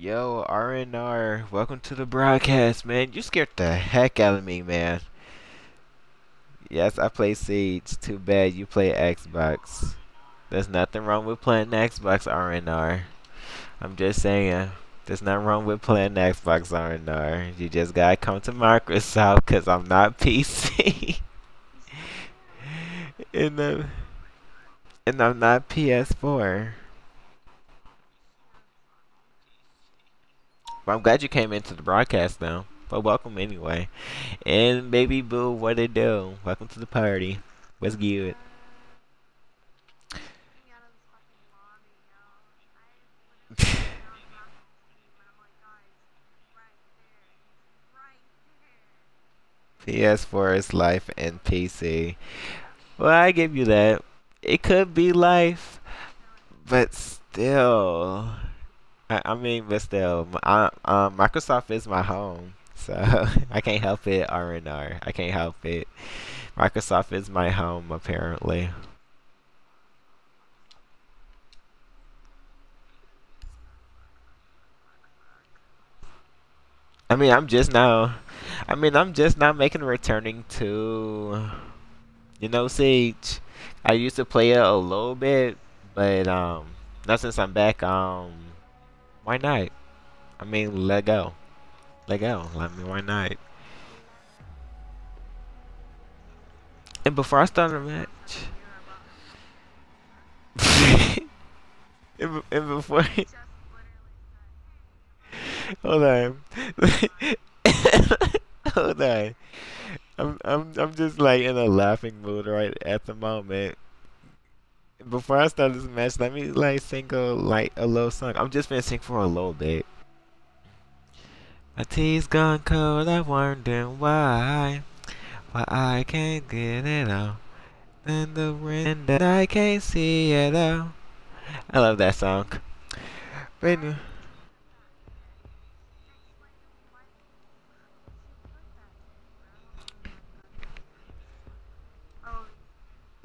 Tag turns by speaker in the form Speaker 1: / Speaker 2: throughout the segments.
Speaker 1: Yo, RNR, welcome to the broadcast, man. You scared the heck out of me, man. Yes, I play Siege. Too bad you play Xbox. There's nothing wrong with playing Xbox RNR. I'm just saying. There's nothing wrong with playing Xbox RNR. You just gotta come to Microsoft because I'm not PC. and, the, and I'm not PS4. But I'm glad you came into the broadcast though. But welcome anyway. And baby boo, what it do? Welcome to the party. What's good? PS4 is life and PC. Well, I give you that. It could be life, but still. I, I mean, but still, I, um, Microsoft is my home, so I can't help it. R and R, I can't help it. Microsoft is my home, apparently. I mean, I'm just now. I mean, I'm just now making returning to, you know, Siege. I used to play it a little bit, but um, not since I'm back. Um, why not? I mean, let go. Let go. I mean, why not? And before I start the match, and, and before, hold on, hold on. I'm I'm I'm just like in a laughing mood right at the moment before I start this match, let me like sing a like a little song. I'm just gonna sing for a little bit. My tea's gone cold. I wonder why, why I can't get it out. And the wind I can't see it out. I love that song. But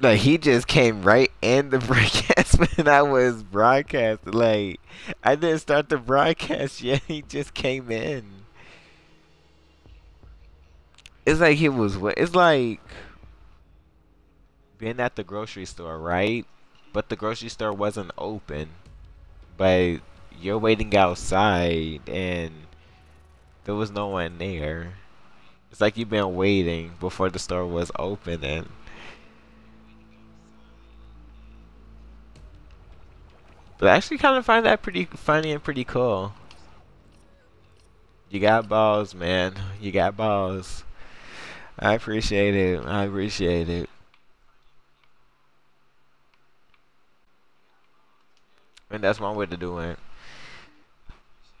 Speaker 1: Like he just came right in the broadcast when I was broadcasting. Like I didn't start the broadcast yet. He just came in. It's like he was. It's like being at the grocery store, right? But the grocery store wasn't open. But you're waiting outside and there was no one there. It's like you've been waiting before the store was open and But I actually kind of find that pretty funny and pretty cool. You got balls, man. You got balls. I appreciate it. I appreciate it. And that's one way to do it.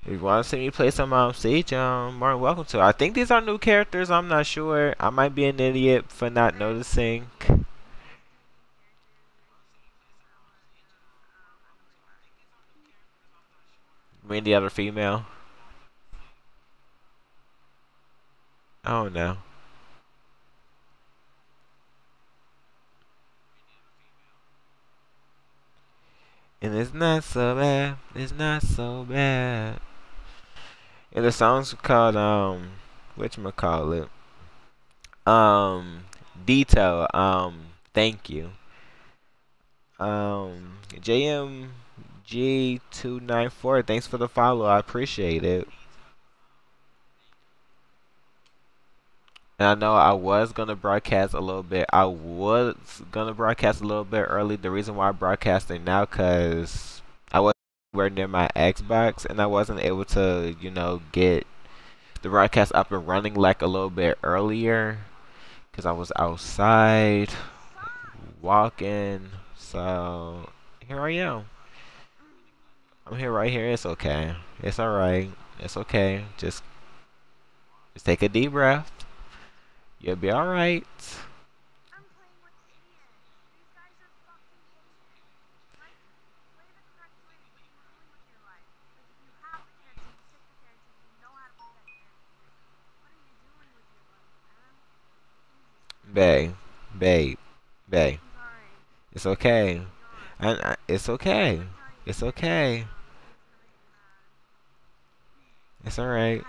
Speaker 1: If you want to see me play some um, Siege, um, more welcome to. I think these are new characters. I'm not sure. I might be an idiot for not noticing. Mean the other female? Oh no. And it's not so bad. It's not so bad. And the song's called um call it? Um Detail. Um thank you. Um JM G294, thanks for the follow. I appreciate it. And I know I was going to broadcast a little bit. I was going to broadcast a little bit early. The reason why I'm broadcasting now because I wasn't anywhere near my Xbox and I wasn't able to, you know, get the broadcast up and running like a little bit earlier because I was outside walking. So here I am. I'm here right here. It's okay. It's alright. It's okay. Just, just take a deep breath. You'll be alright. Bay, babe, babe. It's okay. And uh, it's okay. It's okay. It's alright.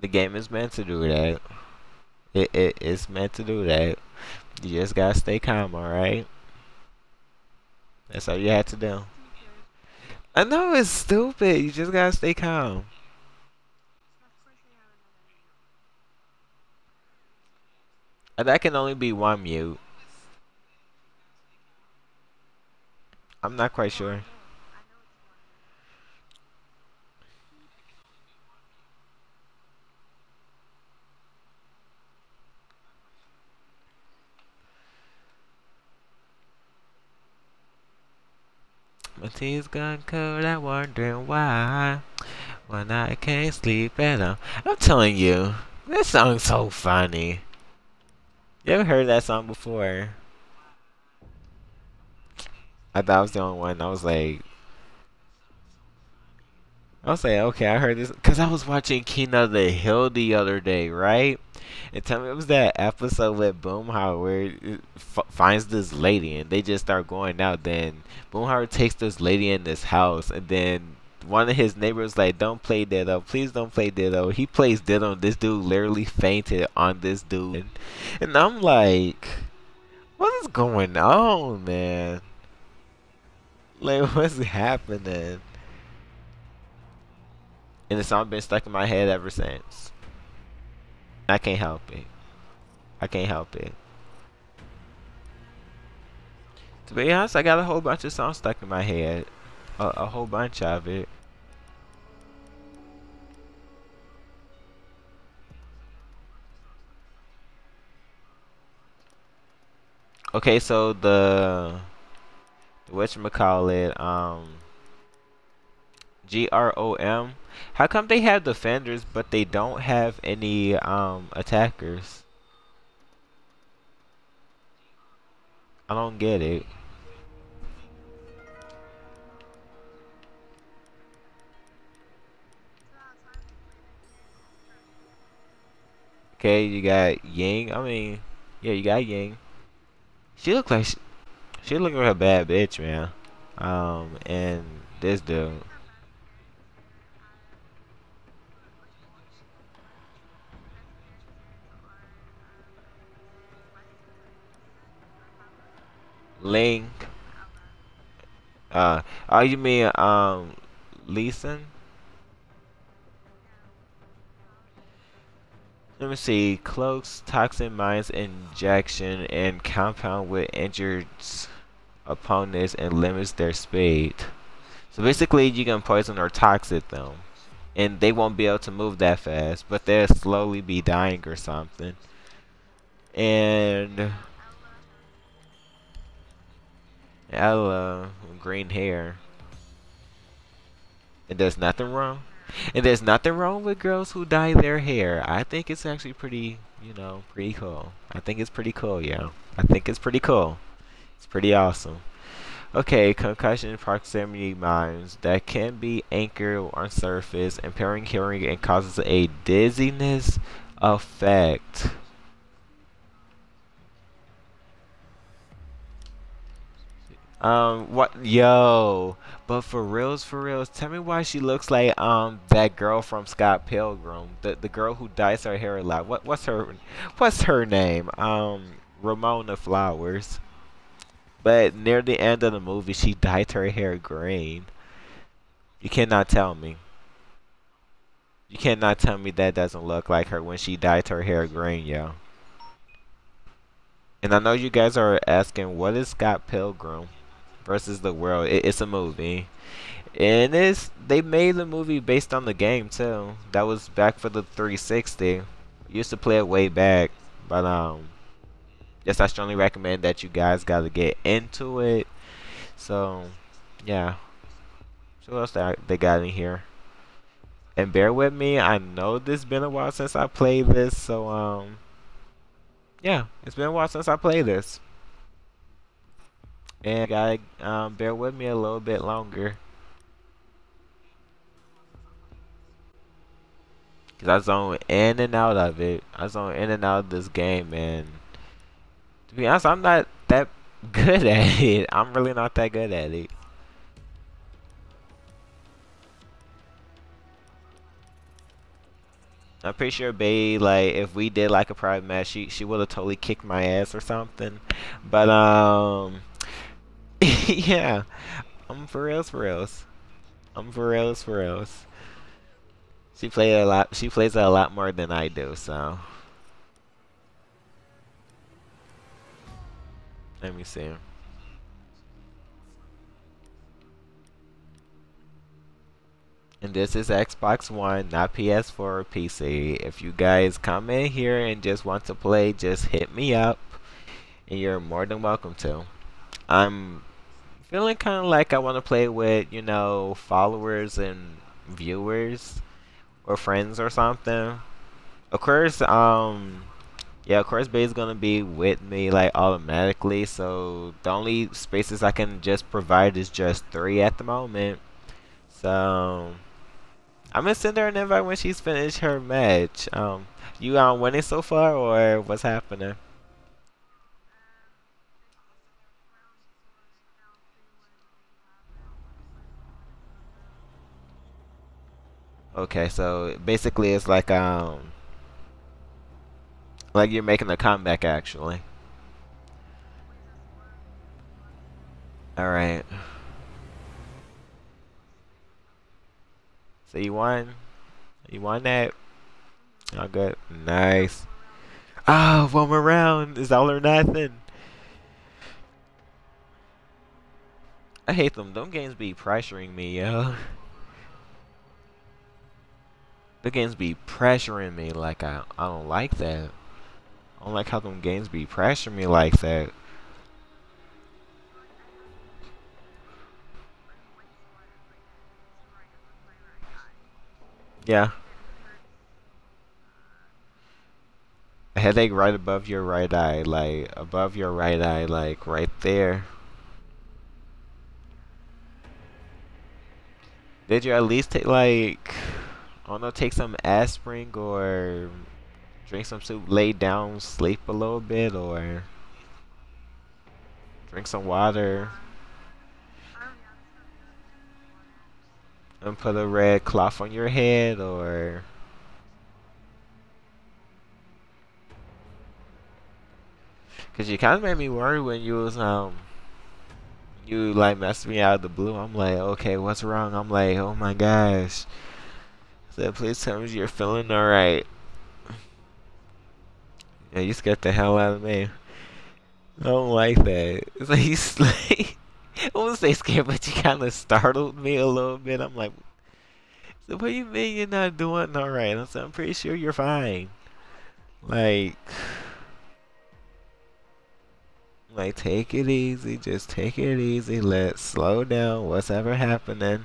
Speaker 1: The game is meant to do that. It, it it's meant to do that. You just gotta stay calm, alright? That's all you had to do. I know it's stupid. You just gotta stay calm. And that can only be one mute. I'm not quite sure. My tea's gone cold, I'm wondering why. When I can't sleep at all. I'm telling you, this song's so funny. You ever heard that song before? I thought I was the only one. I was like, I was like, okay, I heard this because I was watching King of the Hill the other day, right? And tell me it was that episode with Boomhauer where it finds this lady and they just start going out. Then Boomhauer takes this lady in this house, and then one of his neighbors like, "Don't play Dido, please don't play Dido." He plays Dido, and this dude literally fainted on this dude, and I'm like, "What is going on, man? Like, what's happening?" And the song been stuck in my head ever since. I can't help it. I can't help it. To be honest, I got a whole bunch of songs stuck in my head. A, a whole bunch of it. Okay, so the, the whatchamacallit, um, G-R-O-M, how come they have defenders but they don't have any um, attackers? I don't get it. Okay, you got Ying. I mean, yeah, you got Ying. She look like she, she look like a bad bitch, man. Um, and this dude. Ling. Uh, oh, you mean um, Lesion? Let me see. Cloaks, toxin mines, injection, and compound with injured opponents and limits their speed. So basically, you can poison or toxic them, and they won't be able to move that fast, but they'll slowly be dying or something. And Ela, green hair. And there's nothing wrong. And there's nothing wrong with girls who dye their hair. I think it's actually pretty, you know, pretty cool. I think it's pretty cool, yeah. I think it's pretty cool. It's pretty awesome. Okay, concussion proximity mines that can be anchored on surface, impairing hearing and causes a dizziness effect. Um, what, yo, but for reals, for reals, tell me why she looks like, um, that girl from Scott Pilgrim, the, the girl who dyes her hair a lot, what, what's her, what's her name, um, Ramona Flowers, but near the end of the movie, she dyed her hair green, you cannot tell me, you cannot tell me that doesn't look like her when she dyed her hair green, yo. And I know you guys are asking, what is Scott Pilgrim? Versus the world. It, it's a movie, and it's they made the movie based on the game too. That was back for the 360. Used to play it way back, but um, yes, I strongly recommend that you guys got to get into it. So, yeah. So what else that they got in here? And bear with me, I know this been a while since I played this, so um, yeah, it's been a while since I played this. And gotta um, bear with me a little bit longer. Cause I zone in and out of it. I zone in and out of this game, man. To be honest, I'm not that good at it. I'm really not that good at it. I'm pretty sure Bay, like, if we did like a private match, she she would have totally kicked my ass or something. But um, yeah, I'm for reals, for reals. I'm for reals, for reals. She played a lot. She plays a lot more than I do, so. Let me see. And this is Xbox One, not PS4 or PC. If you guys come in here and just want to play, just hit me up. And you're more than welcome to. I'm feeling kind of like I want to play with, you know, followers and viewers or friends or something. Of course, um, yeah, of course, Bay's gonna be with me like automatically. So the only spaces I can just provide is just three at the moment. So I'm gonna send her an invite when she's finished her match. Um, you um winning so far, or what's happening? Okay, so basically it's like um like you're making a comeback actually. Alright. So you won. You won that. All good. Nice. Ah, oh, one more round. Is all or nothing. I hate them. Them games be pressuring me, yo. The games be pressuring me like I, I don't like that. I don't like how them games be pressuring me like that. Yeah. A headache right above your right eye, like above your right eye, like right there. Did you at least take like, I don't know, take some aspirin or drink some soup, lay down, sleep a little bit, or drink some water? and put a red cloth on your head or Cause you kind of made me worry when you was um you like messed me out of the blue. I'm like, okay, what's wrong? I'm like, oh my gosh. Said, please tell me you're feeling alright. Yeah, you scared the hell out of me. I don't like that. It's like he's like I wouldn't say scared, but you kind of startled me a little bit. I'm like, so what do you mean you're not doing all right? I said, I'm pretty sure you're fine. Like, like take it easy. Just take it easy. Let's slow down. What's ever happening?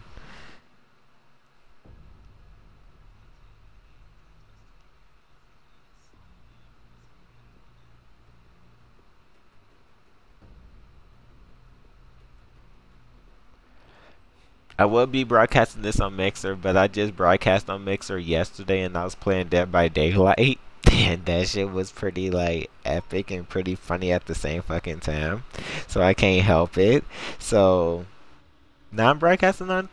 Speaker 1: I will be broadcasting this on Mixer, but I just broadcast on Mixer yesterday and I was playing Dead by Daylight. And that shit was pretty like epic and pretty funny at the same fucking time. So I can't help it. So now I'm broadcasting on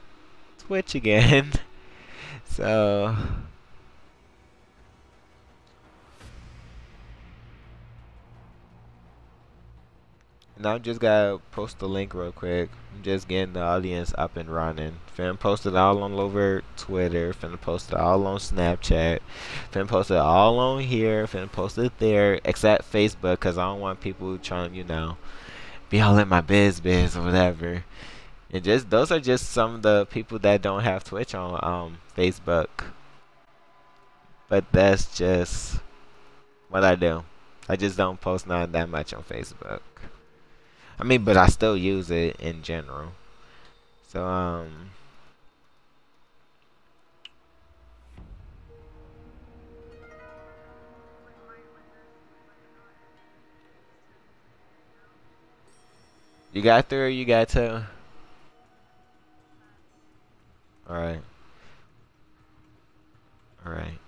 Speaker 1: Twitch again. so Now just gotta post the link real quick. I'm just getting the audience up and running. Finna posted it all on over Twitter. Finna posted it all on Snapchat. Finna posted it all on here. Finna posted it there, except Facebook, cause I don't want people trying, you know, be all in my biz biz or whatever. And just those are just some of the people that don't have Twitch on um Facebook. But that's just what I do. I just don't post not that much on Facebook. I mean, but I still use it in general. So, um... You got through you got to? Alright. Alright.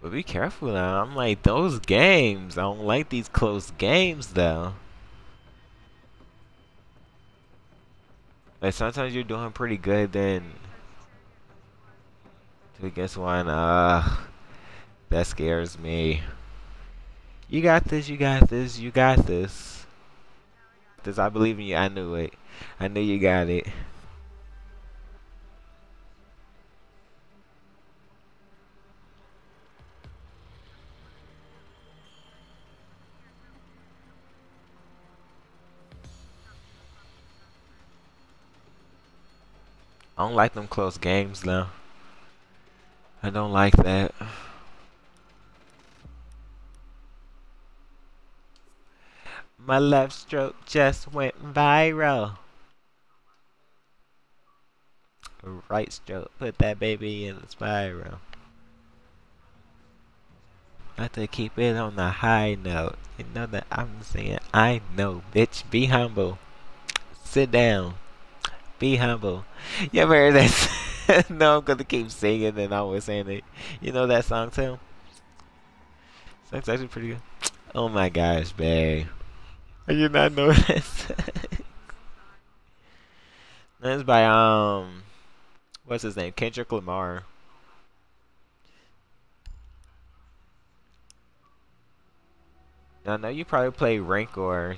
Speaker 1: But be careful now. I'm like, those games. I don't like these close games, though. Like, sometimes you're doing pretty good, then... To against one, uh... That scares me. You got this, you got this, you got this. This, I believe in you. I knew it. I knew you got it. I don't like them close games though. I don't like that. My left stroke just went viral. Right stroke, put that baby in the spiral. Got to keep it on the high note. You know that I'm saying, I know, bitch. Be humble. Sit down. Be humble. You ever heard that? no, I'm gonna keep singing and I was saying it. You know that song too? Song's actually pretty good. Oh my gosh, babe. I did not know this. That's by um what's his name? Kendrick Lamar. I know you probably play rank or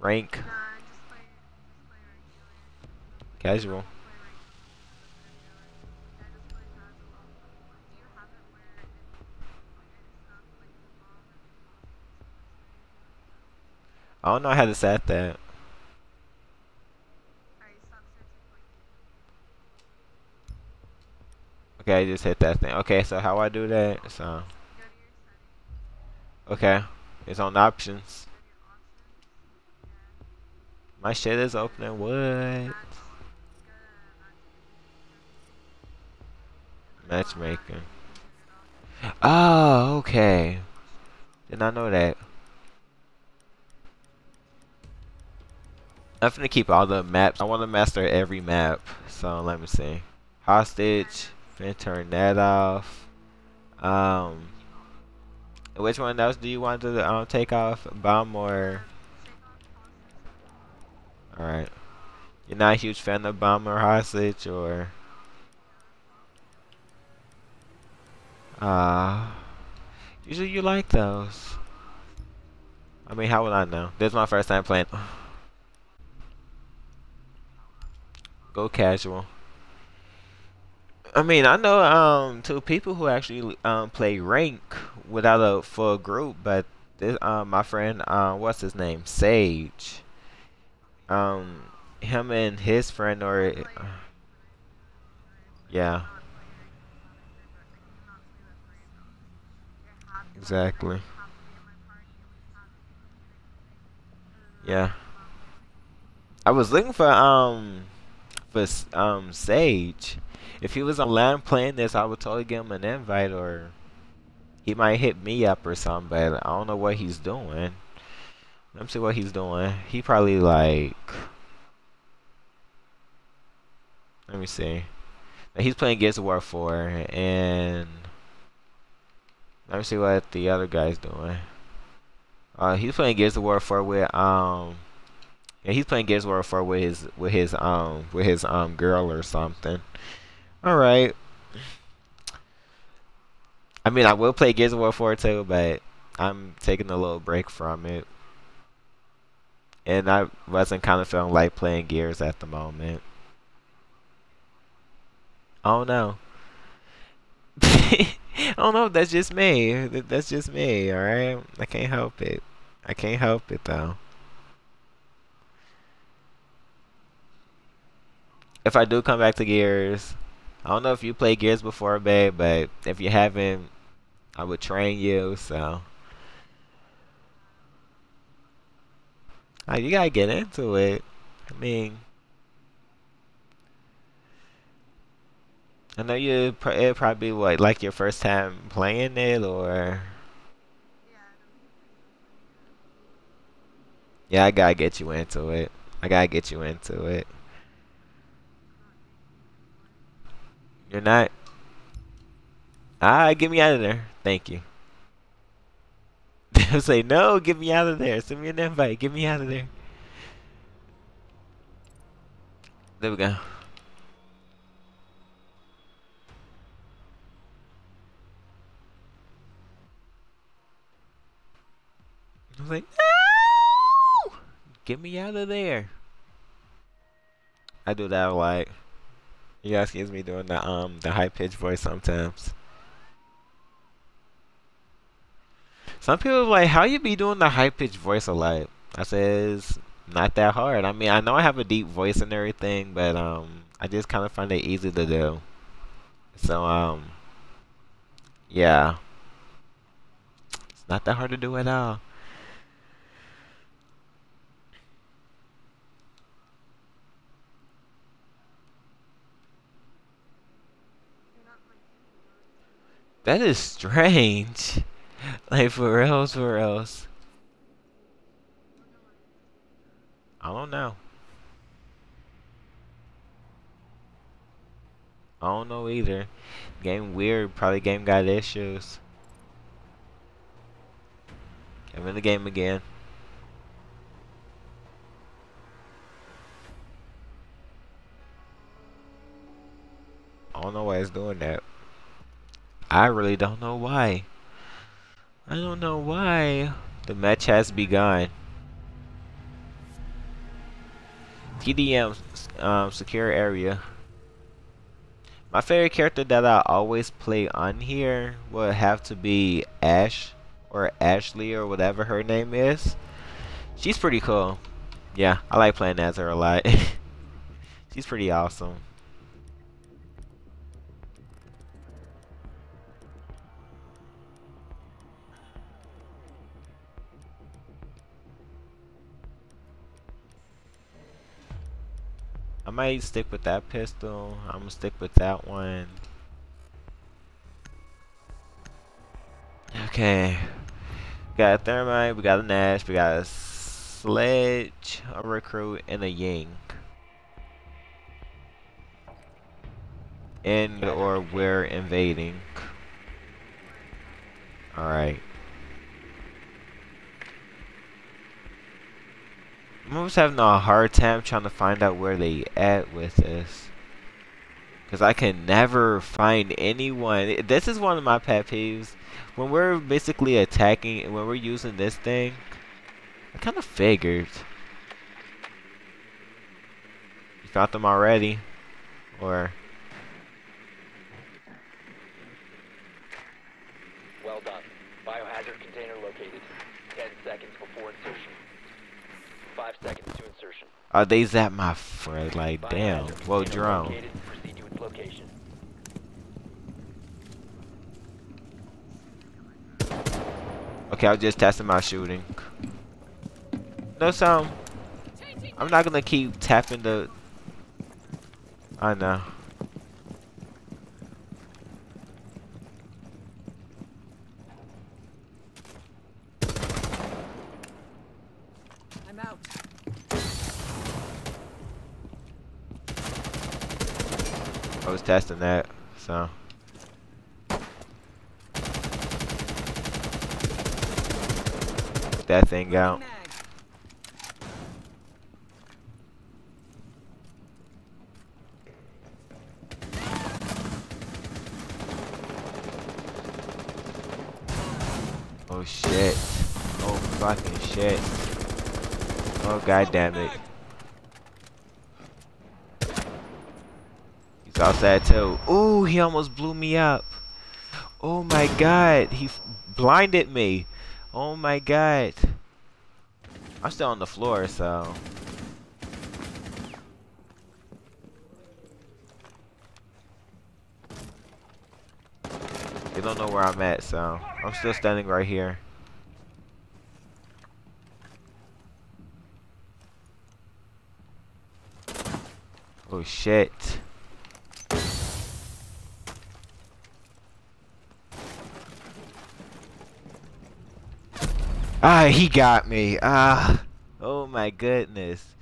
Speaker 1: rank. Casual. I don't know how to set that. Okay, I just hit that thing. Okay, so how I do that? So. Okay, it's on options. My shit is opening. What? Matchmaking. Oh, okay. Did not know that. I'm gonna keep all the maps. I want to master every map. So let me see. Hostage. Gonna turn that off. Um. Which one else do you want to um, take off? Bomb or? Alright. You're not a huge fan of bomb or hostage or? Uh, usually you like those. I mean, how would I know? This is my first time playing. Go casual. I mean, I know um two people who actually um play rank without a full group, but this um my friend uh what's his name Sage, um him and his friend or uh, yeah Exactly. Yeah. I was looking for um for um Sage. If he was on land playing this, I would totally give him an invite, or he might hit me up or something. But I don't know what he's doing. Let me see what he's doing. He probably like. Let me see. He's playing Gears of War 4 and let me see what the other guy's doing. Uh, he's playing Gears of War 4 with um, yeah, he's playing Gears of War 4 with his with his um with his um girl or something. All right. I mean, I will play Gears of War 4 too, but I'm taking a little break from it. And I wasn't kind of feeling like playing Gears at the moment. Oh no. I don't know. That's just me. That's just me. All right. I can't help it. I can't help it though. If I do come back to Gears, I don't know if you played Gears before, babe, but if you haven't, I would train you. So. you gotta get into it. I mean, I know you it probably what like your first time playing it or Yeah, I gotta get you into it. I gotta get you into it. You're not Ah, get me out of there. Thank you. They'll say, no, get me out of there. Send me an invite. Get me out of there. There we go. I was like, no! Get me out of there. I do that a lot. You guys excuse me doing the um the high pitched voice sometimes. Some people like, how you be doing the high pitched voice a lot? I says not that hard. I mean, I know I have a deep voice and everything, but um, I just kind of find it easy to do. So um, yeah, it's not that hard to do at all. That is strange. like for else, for else. I don't know. I don't know either. Game weird. Probably game got issues. I'm in the game again. I don't know why it's doing that. I really don't know why. I don't know why. The match has begun. TDM um, secure area. My favorite character that I always play on here would have to be Ash or Ashley or whatever her name is. She's pretty cool. Yeah, I like playing as her a lot. She's pretty awesome. I might stick with that pistol. I'm gonna stick with that one. Okay. We got a thermite, we got a Nash, we got a sledge, a recruit, and a ying. And or we're invading. Alright. I'm almost having a hard time trying to find out where they at with this. Because I can never find anyone. This is one of my pet peeves. When we're basically attacking, when we're using this thing, I kind of figured. You found them already? Or...
Speaker 2: Well done. Biohazard container located. 10 seconds before insertion. Five seconds to insertion.
Speaker 1: Oh, they zap my friend. Like, damn. Whoa, drone.
Speaker 2: Located. Proceed to its location.
Speaker 1: Okay, I was just testing my shooting. No sound. I'm not gonna keep tapping the. I know.
Speaker 3: I'm out.
Speaker 1: I was testing that, so. That thing out. Oh shit. Oh fucking shit. Oh god damn it. Outside too. Ooh, he almost blew me up. Oh my god, he blinded me. Oh my god. I'm still on the floor, so. They don't know where I'm at, so I'm still standing right here. Oh shit. Ah, he got me. Ah. Oh my goodness.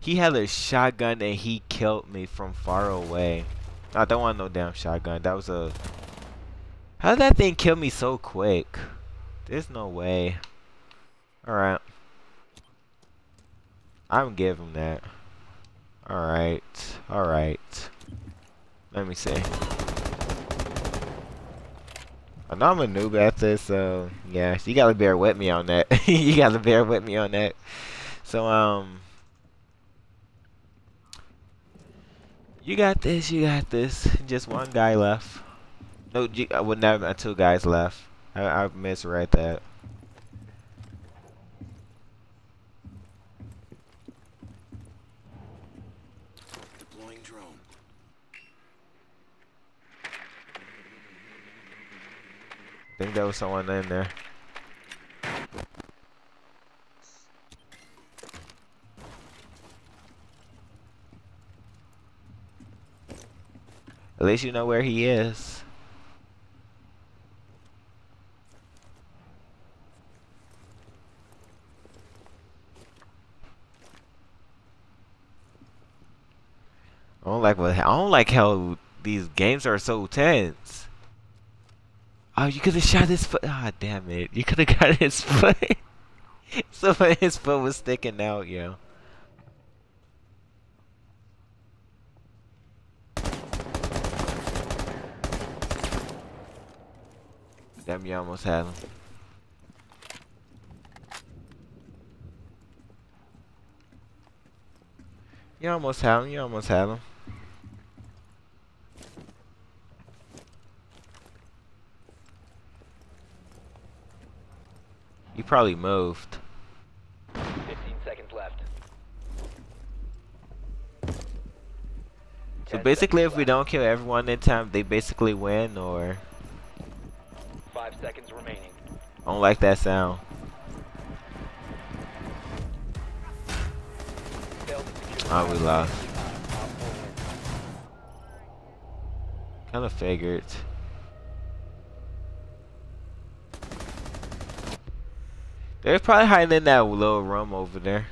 Speaker 1: He had a shotgun and he killed me from far away. I don't want no damn shotgun. That was a How did that thing kill me so quick? There's no way. Alright. I'm giving that. Alright. Alright. Let me see. I'm a noob at this, so yeah, you gotta bear with me on that. you gotta bear with me on that. So, um, you got this, you got this. Just one guy left. No, I would never two guys left. I, I misread that.
Speaker 4: Deploying drone.
Speaker 1: I think there was someone in there. At least you know where he is. I don't like what I don't like how these games are so tense. Oh, you could have shot his foot. Ah, oh, damn it! You could have got his foot. so his foot was sticking out, yo. Damn, you almost had him. You almost had him. You almost had him. You probably moved.
Speaker 2: 15 seconds left.
Speaker 1: So basically, if we don't kill everyone in time, they basically win, or...
Speaker 2: Five seconds remaining.
Speaker 1: I don't like that sound.
Speaker 2: Failed to secure
Speaker 1: Oh, we lost.
Speaker 2: Op four wins.
Speaker 1: Kinda figured. They're probably hiding in that little room over there.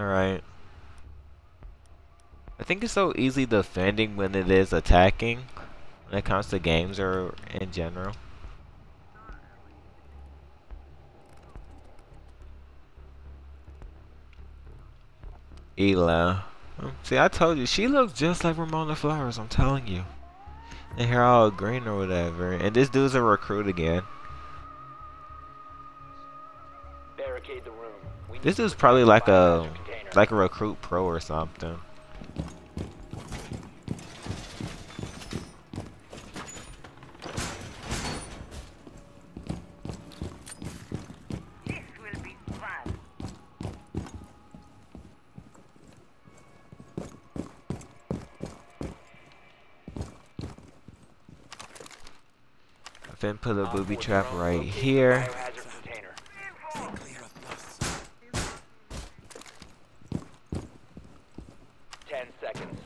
Speaker 1: Alright. I think it's so easy defending when it is attacking. When it comes to games or in general. Ela. See, I told you, she looks just like Ramona Flowers, I'm telling you. And hair all green or whatever. And this dude's a recruit again.
Speaker 2: Barricade the room.
Speaker 1: This is probably like a like a recruit pro or something. I then put a booby trap right here.
Speaker 2: biohazard container.
Speaker 4: Stay clear of us.
Speaker 2: Ten seconds.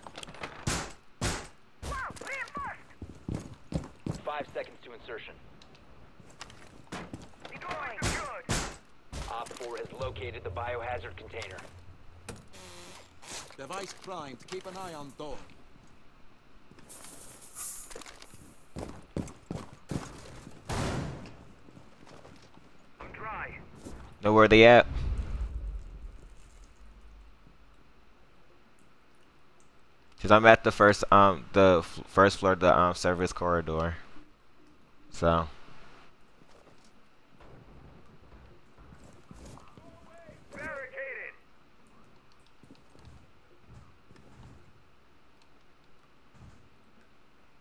Speaker 2: Five seconds to insertion. Op 4 has located the biohazard container.
Speaker 4: Device primed. Keep an eye on door.
Speaker 1: Know where they at? Cause I'm at the first um the first floor of the um service corridor. So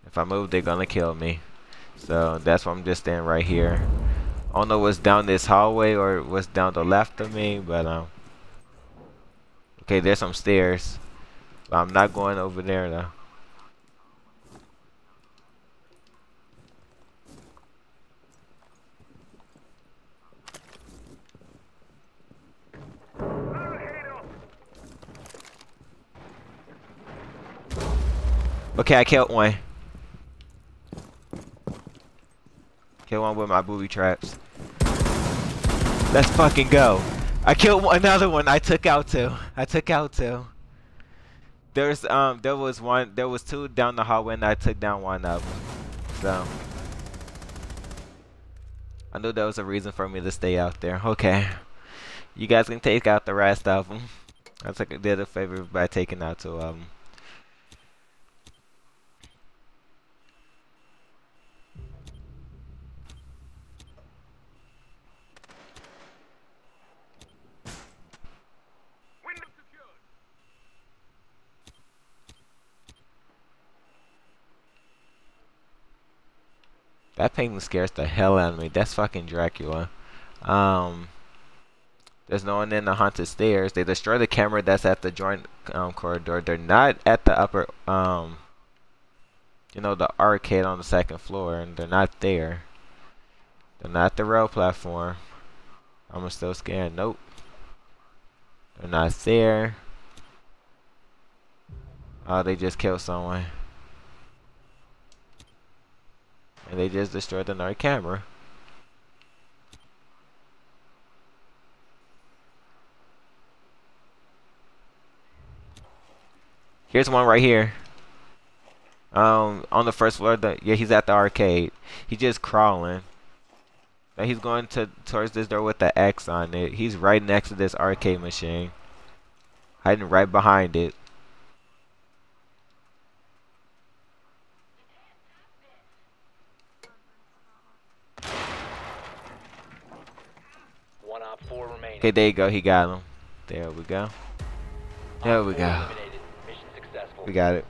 Speaker 1: if I move, they're gonna kill me. So that's why I'm just standing right here. I don't know what's down this hallway or what's down the left of me, but um. Okay, there's some stairs. But I'm not going over there though. Okay, I killed one. Killed one with my booby traps. Let's fucking go. I killed another one. I took out two. I took out two. There's um there was one there was two down the hallway and I took down one of them. So I knew there was a reason for me to stay out there. Okay. You guys can take out the rest of them. I took did a favor by taking out two of them. That painting scares the hell out of me. That's fucking Dracula. Um, there's no one in the haunted stairs. They destroy the camera that's at the joint um, corridor. They're not at the upper, um, you know, the arcade on the second floor, and they're not there. They're not the rail platform. I'm still scared. Nope. They're not there. Oh, they just killed someone. And they just destroyed another camera. Here's one right here. Um, on the first floor. The, yeah, he's at the arcade. He's just crawling. He's going to towards this door with the X on it. He's right next to this arcade machine. Hiding right behind it.
Speaker 2: One op four remaining.
Speaker 1: Okay, there you go. He got him. There we go. There we go. We got it.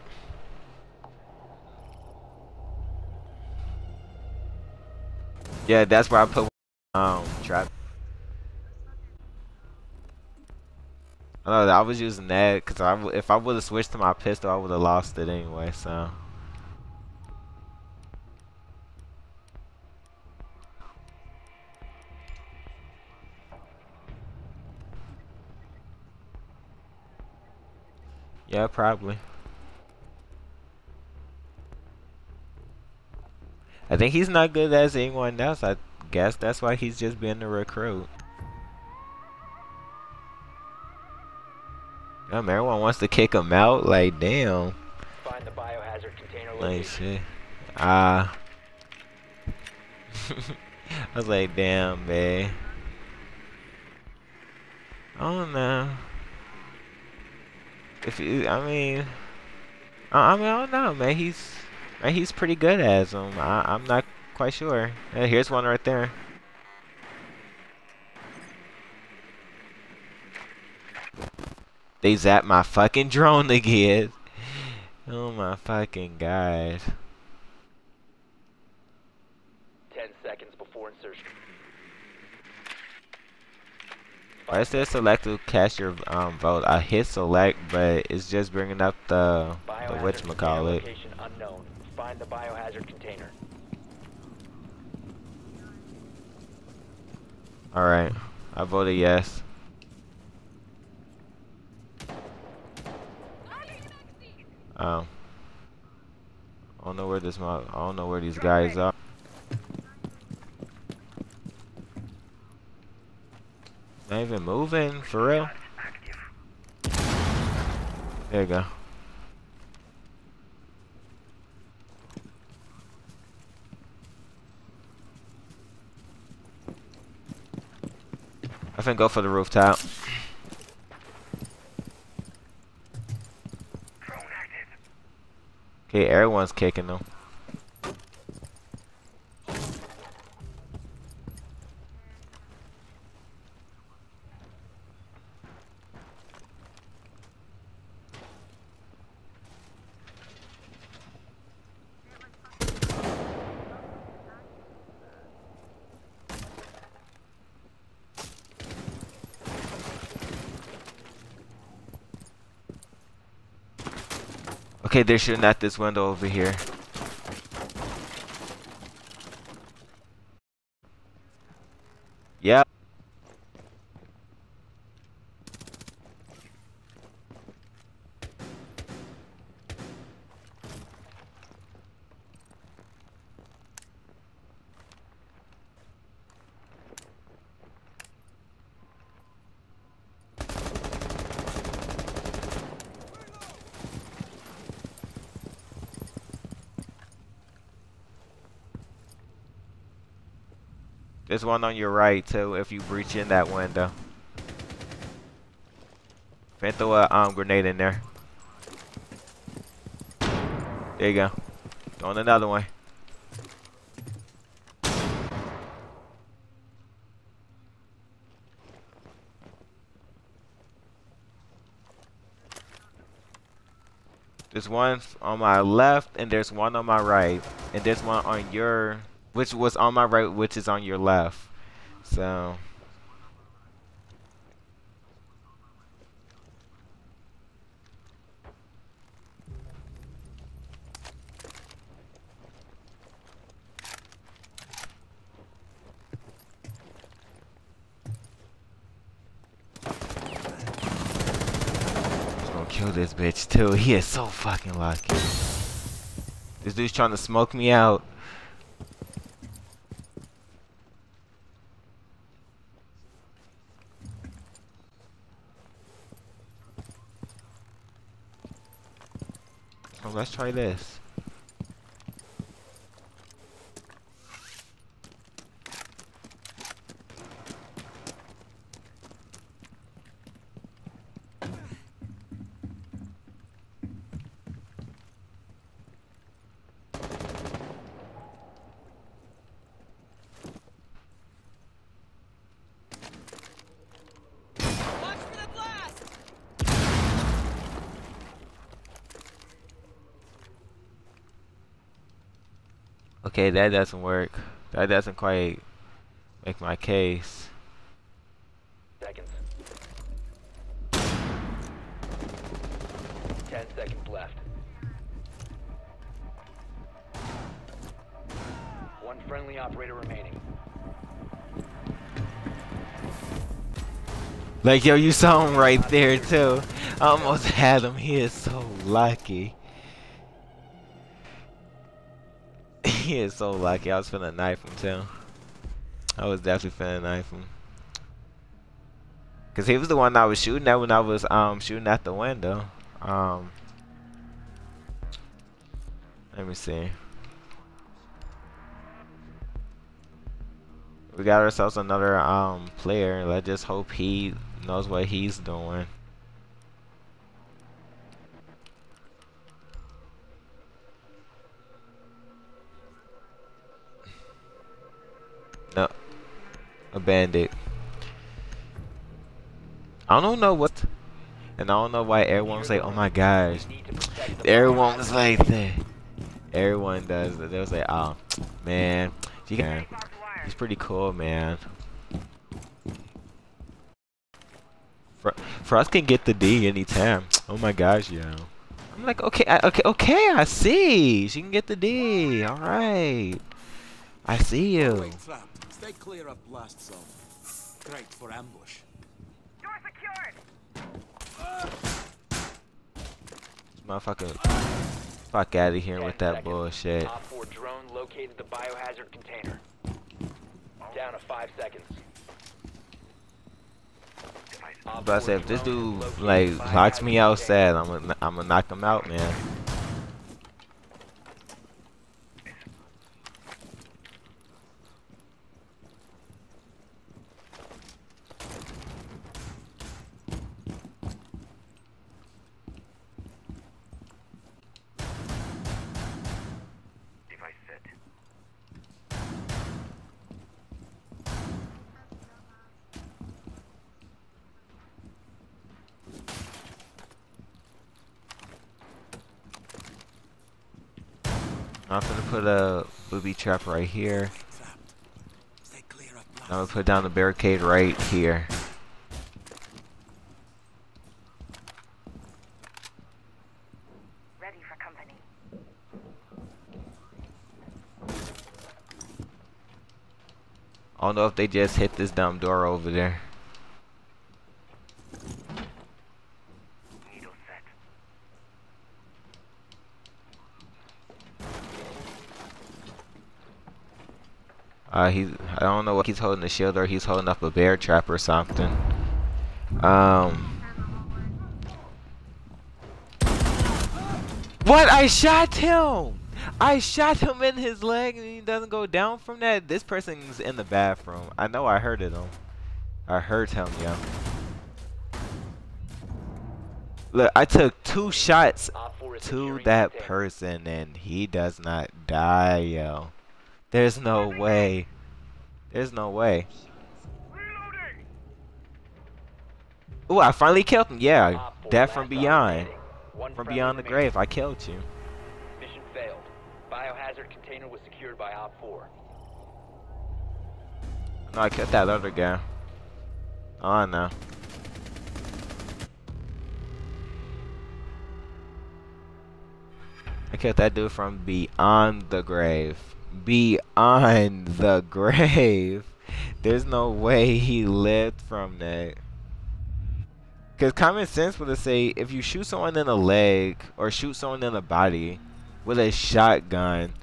Speaker 1: Yeah, that's where I put um trap. I know that I was using that because I if I would have switched to my pistol, I would have lost it anyway. So. Yeah, probably. I think he's not good as anyone else. I guess that's why he's just been a recruit. Damn, everyone wants to kick him out. Like, damn.
Speaker 2: Find the biohazard container
Speaker 1: Like, shit. Ah. I was like, damn, man. I don't know. If you, I mean, I, I mean, I don't know, man. He's, man, he's pretty good as him. I, I'm not quite sure. Yeah, here's one right there. They zapped my fucking drone again. Oh my fucking god.
Speaker 2: Ten seconds before insertion.
Speaker 1: Why is there select to cast your um, vote? I hit select, but it's just bringing up the the whatchamacallit.
Speaker 2: unknown. Find the biohazard container.
Speaker 1: Alright. I voted yes. Um. I don't know where this I don't know where these guys are. Not even moving, for real? There you go. I think go for the rooftop. Okay, everyone's kicking them. Okay, they're shooting at this window over here. Yep. There's one on your right too if you breach in that window. Finna throw a um, grenade in there. There you go. Throwing another one. There's one on my left and there's one on my right. And there's one on your which was on my right, which is on your left. So gonna kill this bitch too. He is so fucking lucky. This dude's trying to smoke me out. So let's try this.
Speaker 3: Watch for the blast!
Speaker 1: Okay, that doesn't work. That doesn't quite make my case.
Speaker 2: Seconds. Ten seconds left. One friendly operator remaining.
Speaker 1: Like, yo, you saw him right there, too. I almost had him. He is so lucky. He is so lucky. I was finna knife him, too. I was definitely finna knife him. Because he was the one I was shooting at when I was um shooting at the window. Um, Let me see. We got ourselves another um player. Let's just hope he knows what he's doing. A bandit. I don't know what, and I don't know why everyone's like, "Oh my gosh," everyone was like that. Everyone does that. They was like, "Oh, man, can." He's pretty cool, man. Us can get the D anytime. Oh my gosh, yo. I'm like, okay, I, okay, okay, I see. She can get the D. All right. I see you.
Speaker 4: Wing trap. Stay clear of blast zone. Great for ambush. Door secured.
Speaker 1: Motherfucker. Fuck out of here
Speaker 2: 10
Speaker 1: with that
Speaker 2: seconds.
Speaker 1: bullshit.
Speaker 2: Op 4 drone located the biohazard container. Down to 5 seconds. Op
Speaker 1: But I
Speaker 2: 4
Speaker 1: said, if this dude like
Speaker 2: the
Speaker 1: locks me
Speaker 2: biohazard
Speaker 1: outside. I'm gonna I'm gonna knock him out, man. I'm gonna put a booby trap right here.
Speaker 4: Stay clear of.
Speaker 1: I'm gonna put down the barricade right here.
Speaker 5: Ready for company.
Speaker 1: I don't know if they just hit this dumb door over there. Uh, I don't know what he's holding a shield or he's holding up a bear trap or something. Um. What? I shot him. I shot him in his leg and he doesn't go down from that. This person's in the bathroom. I know I hurted him. I hurt him, yo. Look, I took two shots
Speaker 2: Op 4 is
Speaker 1: to that person and he does not die, yo. There's no way. There's no way. Ooh, I finally killed him. Yeah, death from beyond. From beyond the grave, I killed you.
Speaker 2: Mission failed. Biohazard container was secured by Op 4.
Speaker 1: No, I killed that other guy. Oh no. I killed that dude from beyond the grave. Beyond the grave. There's no way he lived from that. Because common sense would say if you shoot someone in the leg or shoot someone in the body with a shotgun,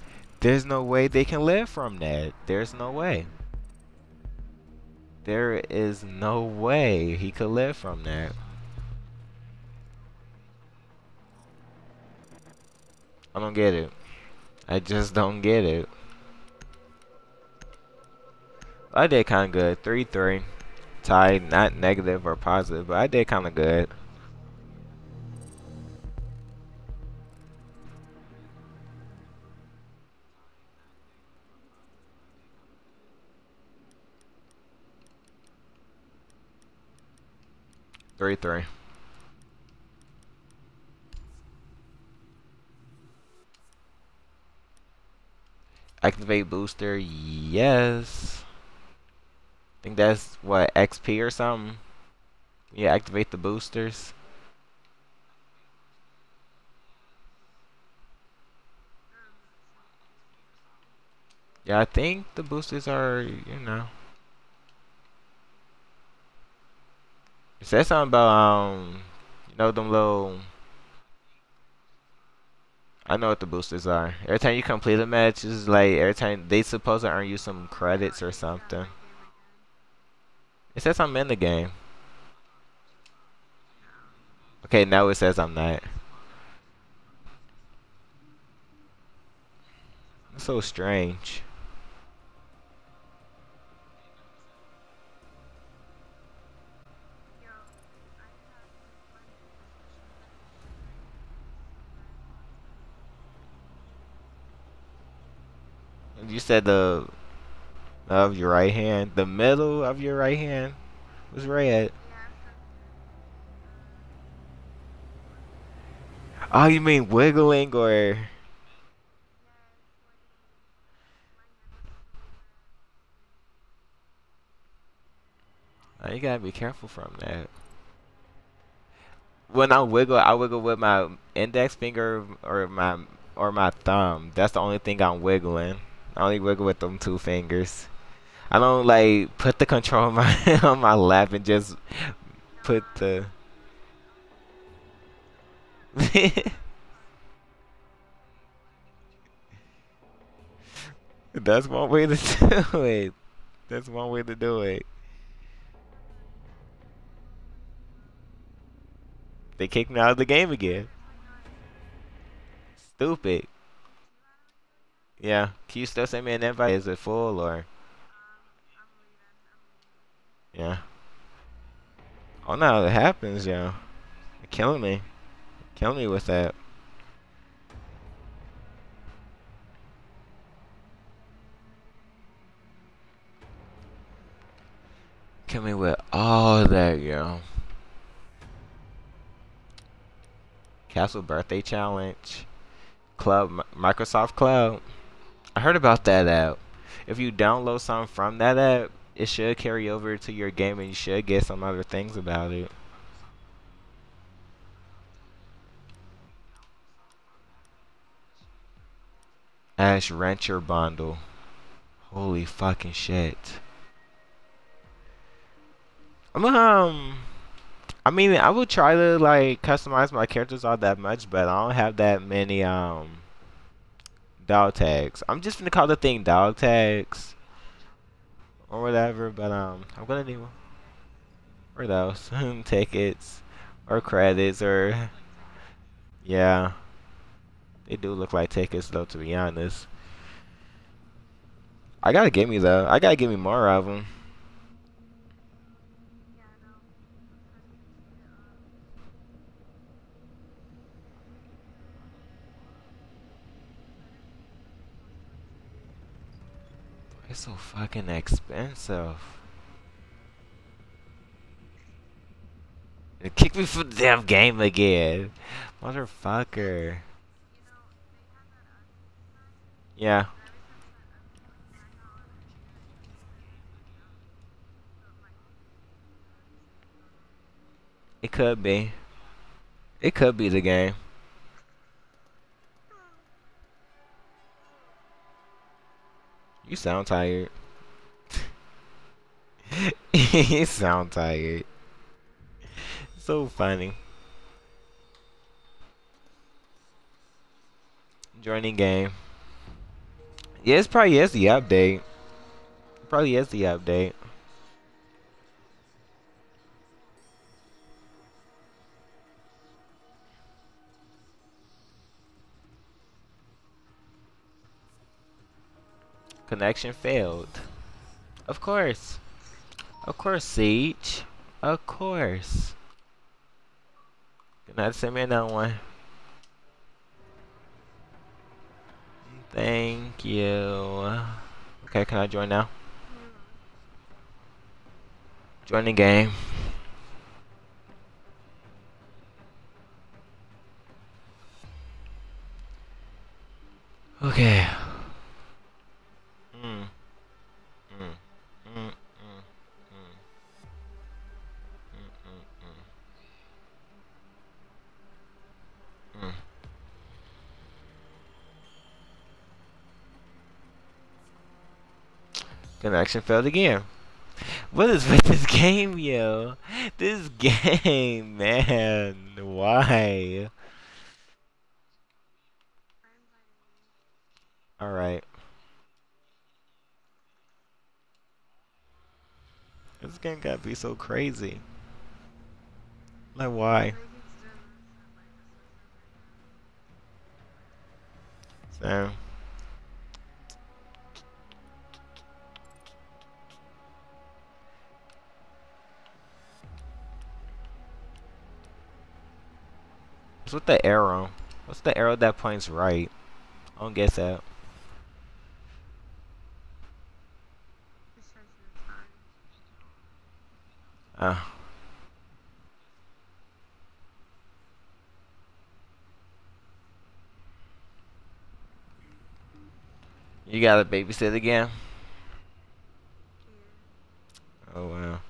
Speaker 1: there's no way they can live from that. There's no way. There is no way he could live from that. I don't get it. I just don't get it. I did kind of good. 3 3. Tied, not negative or positive, but I did kind of good. Three three. Activate booster, yes. I think that's what XP or something. Yeah, activate the boosters. Yeah, I think the boosters are, you know. It said something about um, you know them little. I know what the boosters are. Every time you complete a match, it's like every time they supposed to earn you some credits or something. It says I'm in the game. Okay, now it says I'm not. That's so strange. You said the of your right hand, the middle of your right hand was red. Oh, you mean wiggling or? Oh, you gotta be careful from that. When I wiggle, I wiggle with my index finger or my or my thumb. That's the only thing I'm wiggling. I only wiggle with them two fingers. I don't like put the control on my on my lap and just put the. That's one way to do it. That's one way to do it. They kicked me out of the game again. Stupid. Yeah. Can you still send me an invite? Is it full or? Yeah. Oh no, it happens, yo. You're killing me. Killing me with that. Kill me with all that, yo. Castle Birthday Challenge. Club, Microsoft Cloud. I heard about that app. If you download something from that app, it should carry over to your game and you should get some other things about it. Ash Rancher Bundle. Holy fucking shit. I'm um I mean I would try to like customize my characters all that much, but I don't have that many um dog tags. I'm just gonna call the thing dog tags or whatever, but um I'm gonna one. Or those tickets or credits or yeah. They do look like tickets though, to be honest. I gotta give me though. I gotta give me more of them. It's so fucking expensive. It kicked me from the damn game again. Motherfucker. Yeah. It could be. It could be the game. You sound tired. you sound tired. So funny. Joining game. Yeah, it's probably is the update. Probably is the update. Connection failed. Of course. Of course, Siege. Of course. Can I send me another one? Thank you. Okay, can I join now? Join the game. Okay. Mm. Mm. Mm, Connection failed again. What is with this game, yo? This game, man. Why? Alright. Game gotta be so crazy. Like, why? So. What's with the arrow? What's the arrow that points right? I don't guess that. Ah. You gotta babysit again? Oh wow.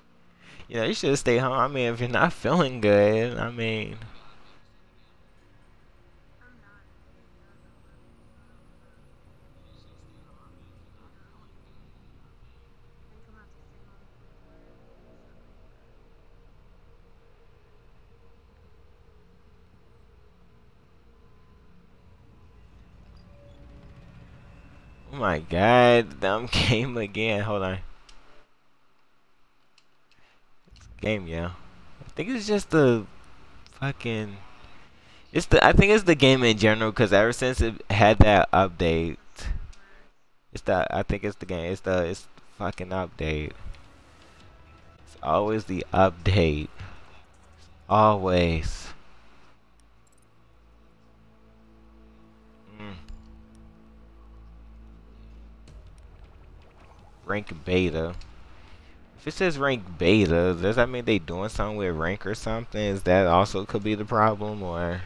Speaker 1: You know, you should stay home. I mean, if you're not feeling good, I mean. My god, dumb game again. Hold on. It's game, yeah. I think it's just the fucking. It's the. I think it's the game in general because ever since it had that update, it's the. I think it's the game. It's the. It's the fucking update. It's always the update. Always. Rank beta. If it says rank beta, does that mean they doing something with rank or something? Is that also could be the problem or?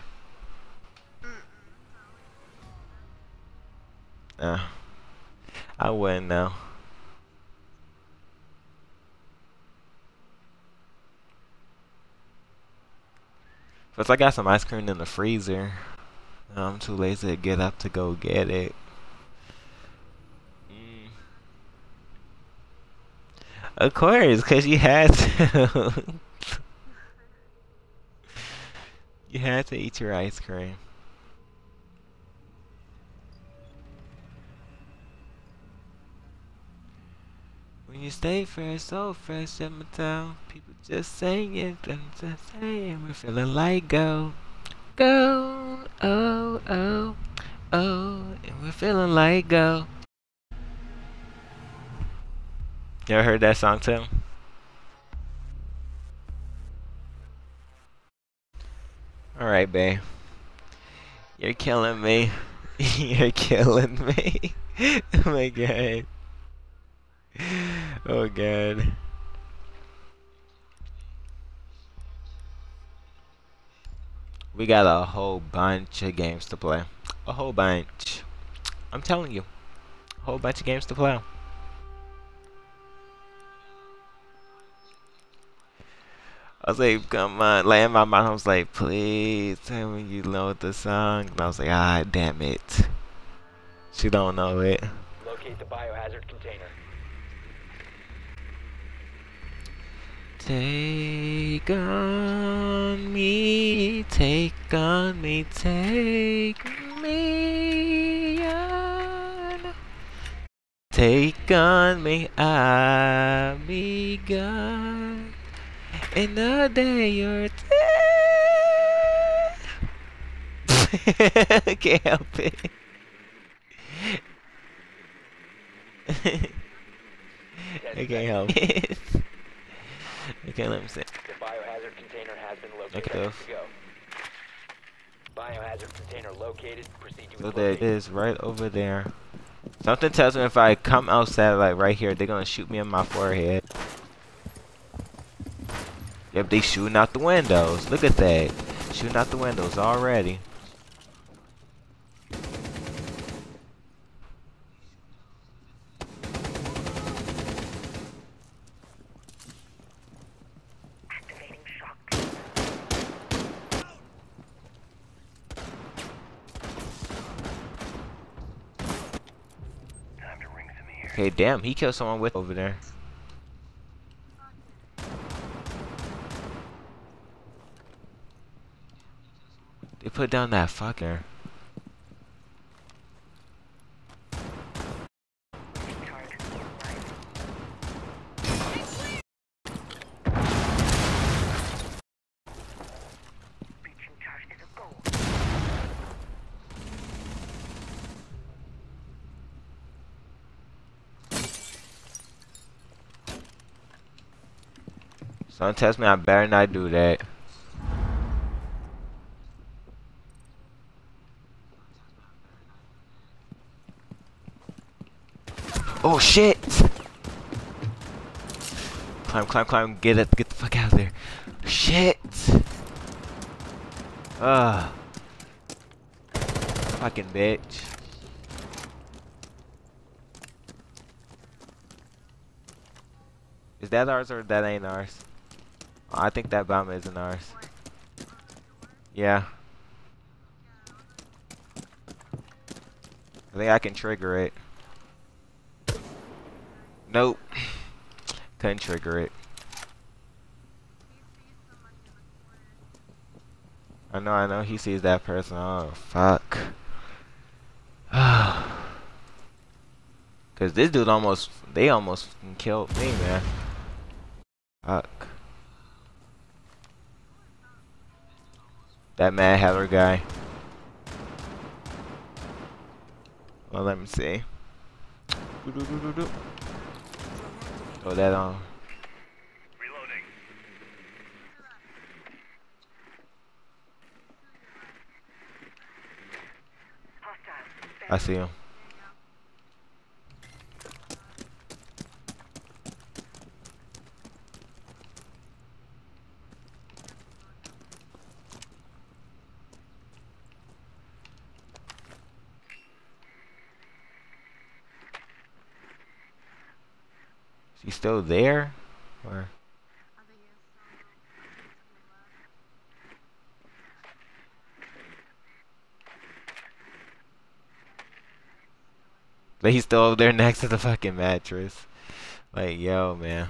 Speaker 1: Uh, I wouldn't know. Plus, I got some ice cream in the freezer. I'm too lazy to get up to go get it. Mm. Of course, because you had to. you had to eat your ice cream. When you stay fresh, so fresh in my town, people just saying it and just saying we're feeling like go, go, oh, oh. oh, and we're feeling like go. You ever heard that song, too? Alright, babe. You're killing me. You're killing me. oh my god. Oh god. We got a whole bunch of games to play. A whole bunch. I'm telling you. A whole bunch of games to play. I was like, come on. Like in my mind, I was like, please tell me you know the song. And I was like, ah, damn it. She don't know it.
Speaker 2: Locate the biohazard container.
Speaker 1: Take on me, take on me, take me on. Take on me, I'll be gone. In the day you're dead. Can't help it. I can't help it. Okay, let me see.
Speaker 2: The biohazard container has been located.
Speaker 1: Okay.
Speaker 2: Go. Biohazard container located. Proceed to
Speaker 1: So there it is, right over there. Something tells me if I come outside, like right here, they're gonna shoot me in my forehead. Yep, they shooting out the windows. Look at that. Shooting out the windows already. Okay, damn, he killed someone with over there. Put down that fucker. Someone tells me I better not do that. Oh shit! Climb, climb, climb, get it, get the fuck out of there. Shit! Ugh. Fucking bitch. Is that ours or that ain't ours? Oh, I think that bomb isn't ours. Yeah. I think I can trigger it. Nope. Couldn't trigger it. I know, I know, he sees that person. Oh, fuck. Cause this dude almost, they almost killed me, man. Fuck. That Mad Hatter guy. Well, let me see. Doo-doo-doo-doo-doo. Throw that on. I see him. Is he still there? Or But he's still over there next to the fucking mattress. Like, yo, man.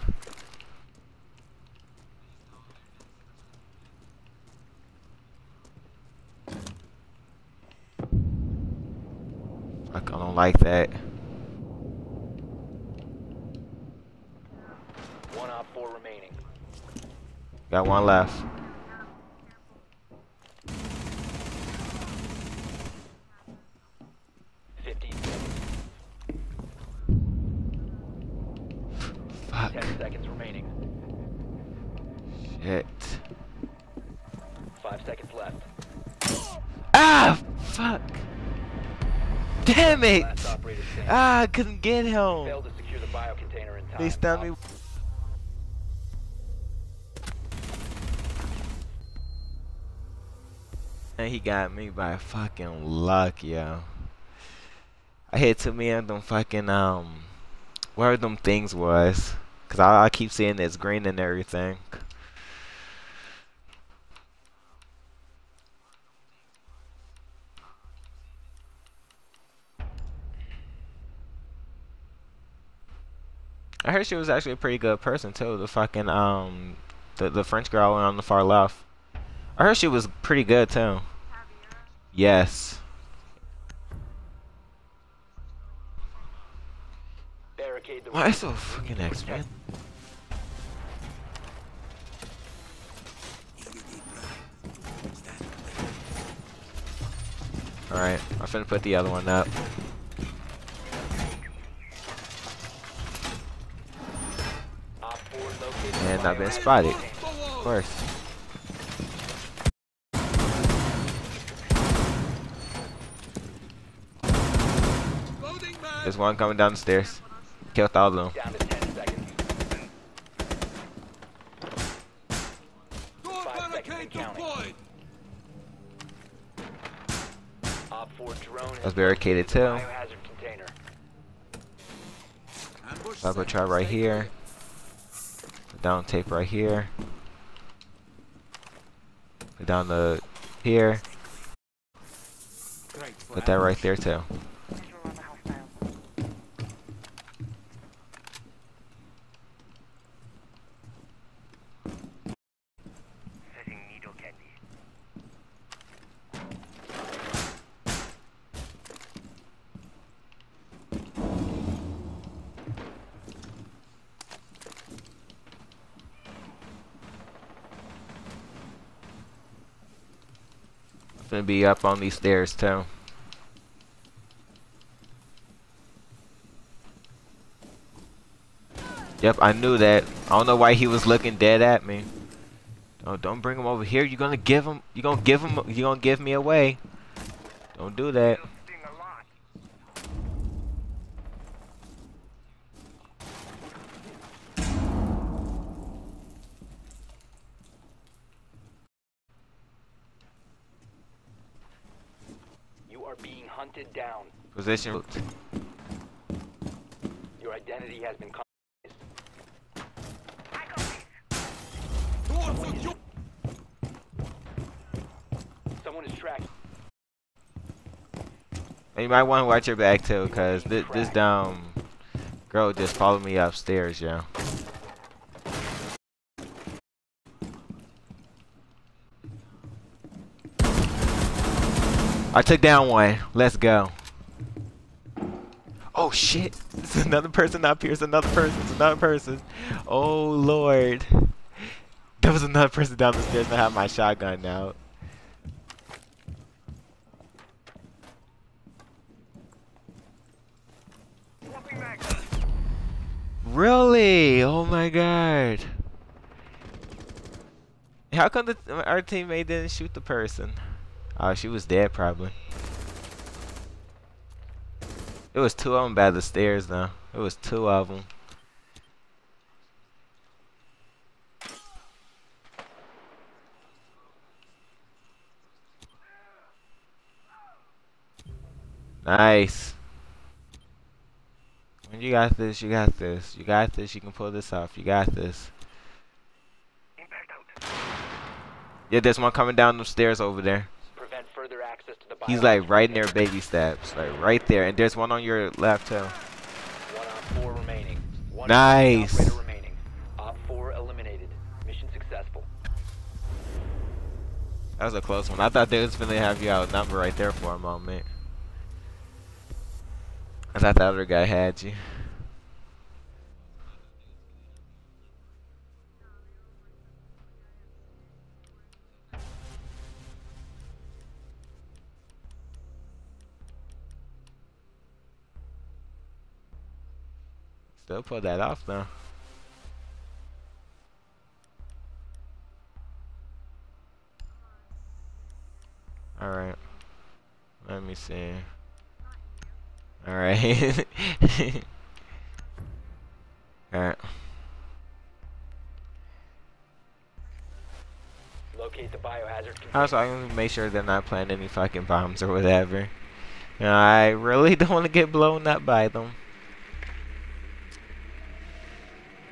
Speaker 1: Fuck, I don't like that. Got one left.
Speaker 2: Fuck.
Speaker 1: Shit.
Speaker 2: Five seconds left.
Speaker 1: Ah! Fuck! Damn it! Ah, I couldn't get him. They stunned me. And he got me by fucking luck, yo. I hit too many of them fucking, um, where them things was. Cause I, I keep seeing it's green and everything. I heard she was actually a pretty good person too. The fucking um, the the French girl on the far left. I heard she was pretty good too. Yes.
Speaker 2: Barricade the
Speaker 1: Why so fucking X man? Alright, I'm finna put the other one up.
Speaker 2: Op 4
Speaker 1: And I've been spotted. Of course.
Speaker 4: Loading man.
Speaker 1: There's one coming down the stairs. Killed all of them.
Speaker 2: Down to 10 seconds.
Speaker 4: Door
Speaker 2: Five seconds
Speaker 4: barricade
Speaker 2: and counting.
Speaker 4: deployed.
Speaker 2: Op 4 drone has
Speaker 1: That's barricaded too.
Speaker 4: set.
Speaker 1: trap right here. Down tape right here. Down the here. Put that right there too. Up on these stairs too. Yep, I knew that. I don't know why he was looking dead at me. Don't don't bring him over here. You're gonna give him. You're gonna give him. You're gonna give me away. Don't do that.
Speaker 2: You are being hunted down.
Speaker 1: Position.
Speaker 2: Your identity has been compromised. Someone is tracked.
Speaker 1: And you might want to watch your back too, cause this this dumb girl just followed me upstairs, yo. I took down one. Let's go. Shit! It's another person up here. It's another person. It's another person. Oh lord. There was another person down the stairs. I have my shotgun now. Really? Oh my god. How come the, our teammate didn't shoot the person? Oh, she was dead probably. It was two of them by the stairs though. It was two of them. Nice. When you got this, you got this. You got this, you can pull this off. You got this. Yeah, there's one coming down the stairs over there.
Speaker 2: Prevent further access to the
Speaker 1: He's like right near baby steps. Like right there. And there's one on your left too.
Speaker 2: One op four remaining. One
Speaker 1: Nice.
Speaker 2: remaining. Op four eliminated. Mission successful.
Speaker 1: That was a close one. I thought they was gonna have you outnumbered right there for a moment. I thought the other guy had you. Still pull that off now. Alright. Let me see. Alright. Alright.
Speaker 2: Locate the biohazard.
Speaker 1: Also, I'm to make sure they're not planting any fucking bombs or whatever. You know, I really don't want to get blown up by them.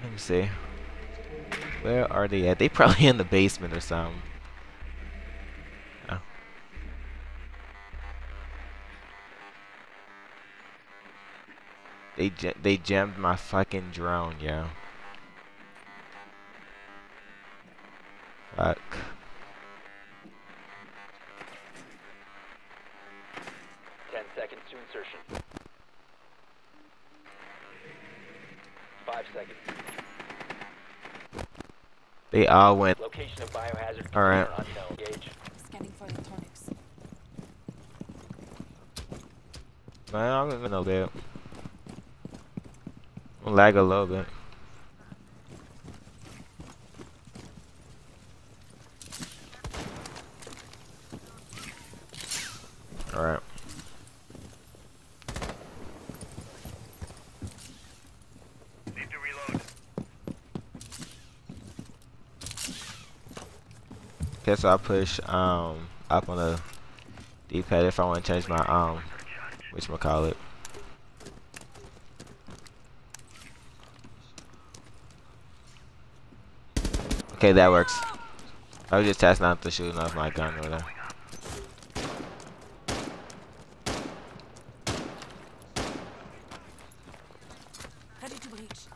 Speaker 1: Let me see. Where are they at? They probably in the basement or something. They they jammed my fucking drone, yo. Fuck. They all went.
Speaker 2: Location of biohazard
Speaker 1: All right.
Speaker 2: container
Speaker 3: Scanning for electronics.
Speaker 1: Man, I'm gonna know that. I'll lag a little bit. Alright. So I push um up on the D-pad if I want to change my um which we call it. Okay, that works. I was just testing out the shooting off my gun or whatever.
Speaker 3: Ready to breach.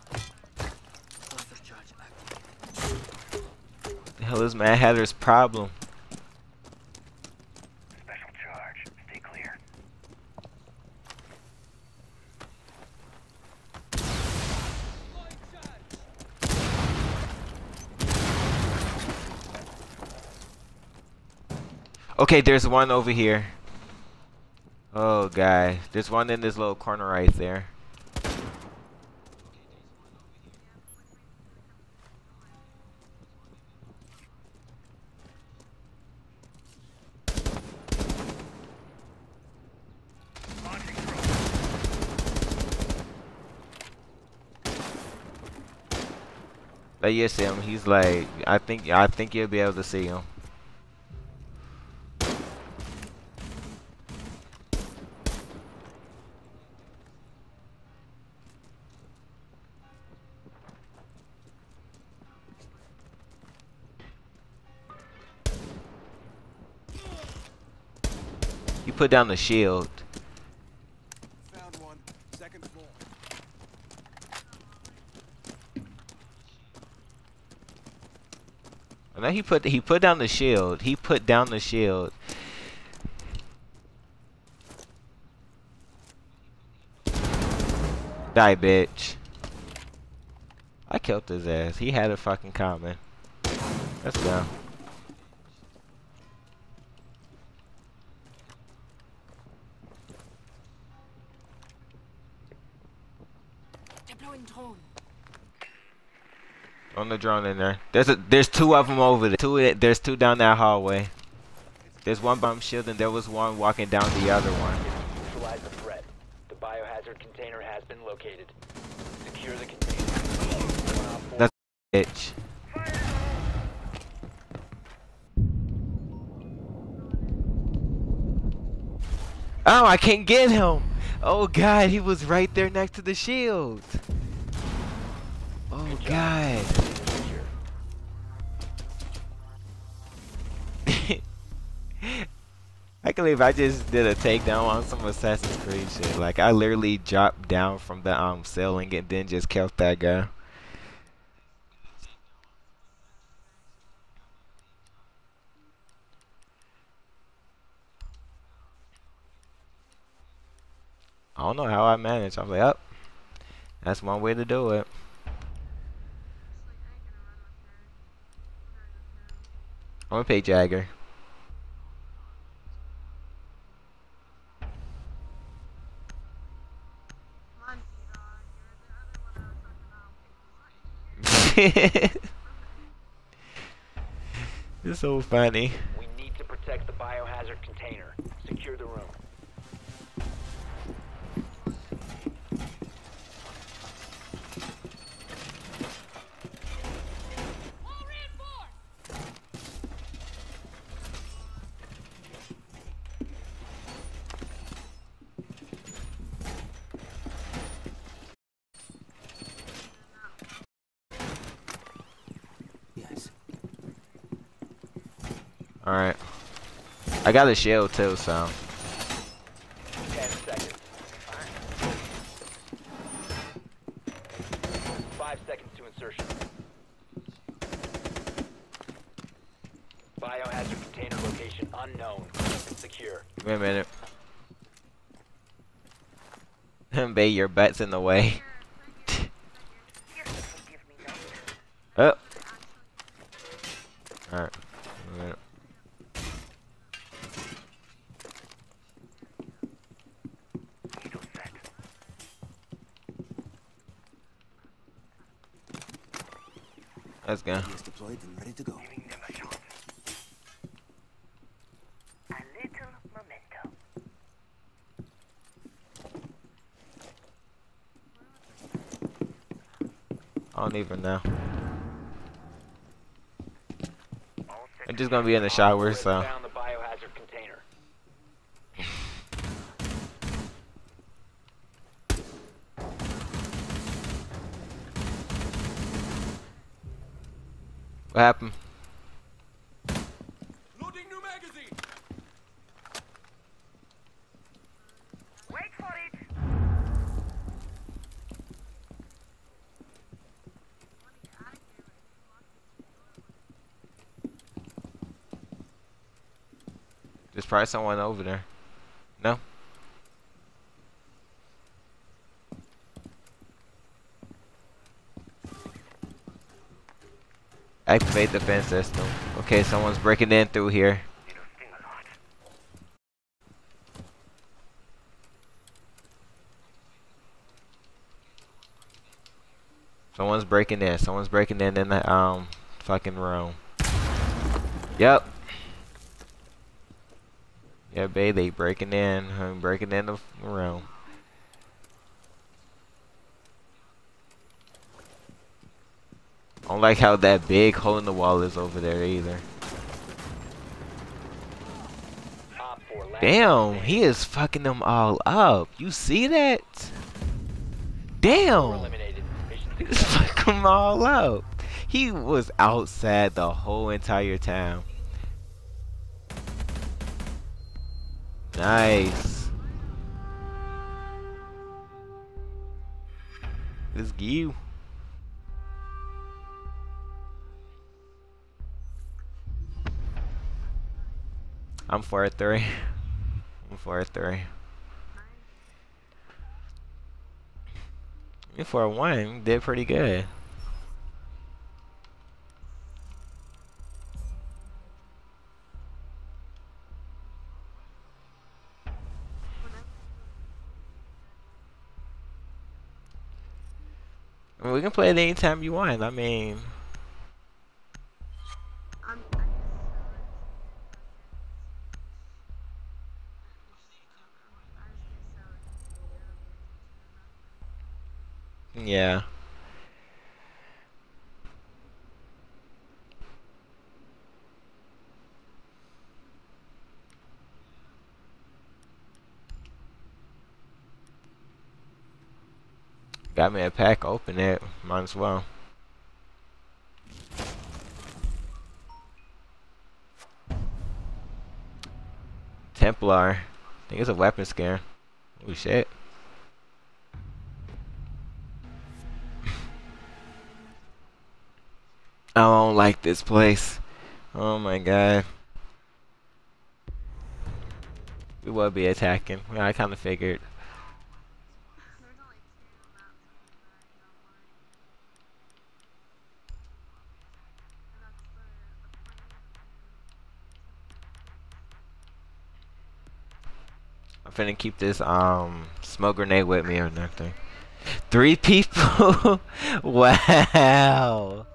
Speaker 1: The hell is Mad Hatter's problem?
Speaker 5: Special charge. Stay clear.
Speaker 1: Okay, there's one over here. Oh, guy. There's one in this little corner right there. You see him. He's like, I think, I think you'll be able to see him. You put down the shield.
Speaker 4: Found one. Second floor.
Speaker 1: Then he put he put down the shield. He put down the shield. Die, bitch. I killed his ass. He had a fucking comment. Let's go. On the drone in there. There's a there's two of them over there. Two there's two down that hallway. There's one bomb shield and there was one walking down the other one.
Speaker 2: Neutralize the threat. The biohazard container has been located. Secure the container. One op four-
Speaker 1: That's bitch. Oh, I can't get him. Oh god, he was right there next to the shield. Oh god. I can believe I just did a takedown on some Assassin's Creed shit. Like I literally dropped down from the um ceiling and then just killed that guy. I don't know how I managed. I was like, up. that's one way to do it. I'm gonna pay Jagger. it's so funny.
Speaker 2: We need to protect the biohazard container. Secure the room.
Speaker 1: Alright. I got a shield too, so.
Speaker 2: Five seconds to insertion. Biohazard container location unknown. Secure.
Speaker 1: Wait a minute. Bay, your butt's in the way. oh. Alright. Wait a minute.
Speaker 5: Needle set.
Speaker 1: Let's go.
Speaker 4: He is deployed and ready to go.
Speaker 5: Giving them a shot. A little memento.
Speaker 1: I don't even know.
Speaker 5: All set.
Speaker 1: I'm just gonna be in the shower, so.
Speaker 2: has Found the biohazard container.
Speaker 1: What happened?
Speaker 4: Loading new magazine.
Speaker 5: Wait for it.
Speaker 1: Probably someone over there. No? Activate the fence system. Okay, someone's breaking in through here. Someone's breaking in. Someone's breaking in in the um fucking room. Yep. Yeah, babe, they breaking in. I'm breaking in the room. I don't like how that big hole in the wall is over there either. Damn, he is fucking them all up. You see that? Damn.
Speaker 2: eliminated. Mission
Speaker 1: He just
Speaker 2: success.
Speaker 1: them all up. He was outside the whole entire time. Nice. This you. I'm four three. I'm four three. You for one, you did pretty good. We can play it anytime you want. I mean, yeah. Got me a pack, open it. Might as well. Templar. I think it's a weapon scan. Oh shit. I don't like this place. Oh my god. We will be attacking. I kind of figured. Finna keep this um smoke grenade with me or nothing. Three people? wow.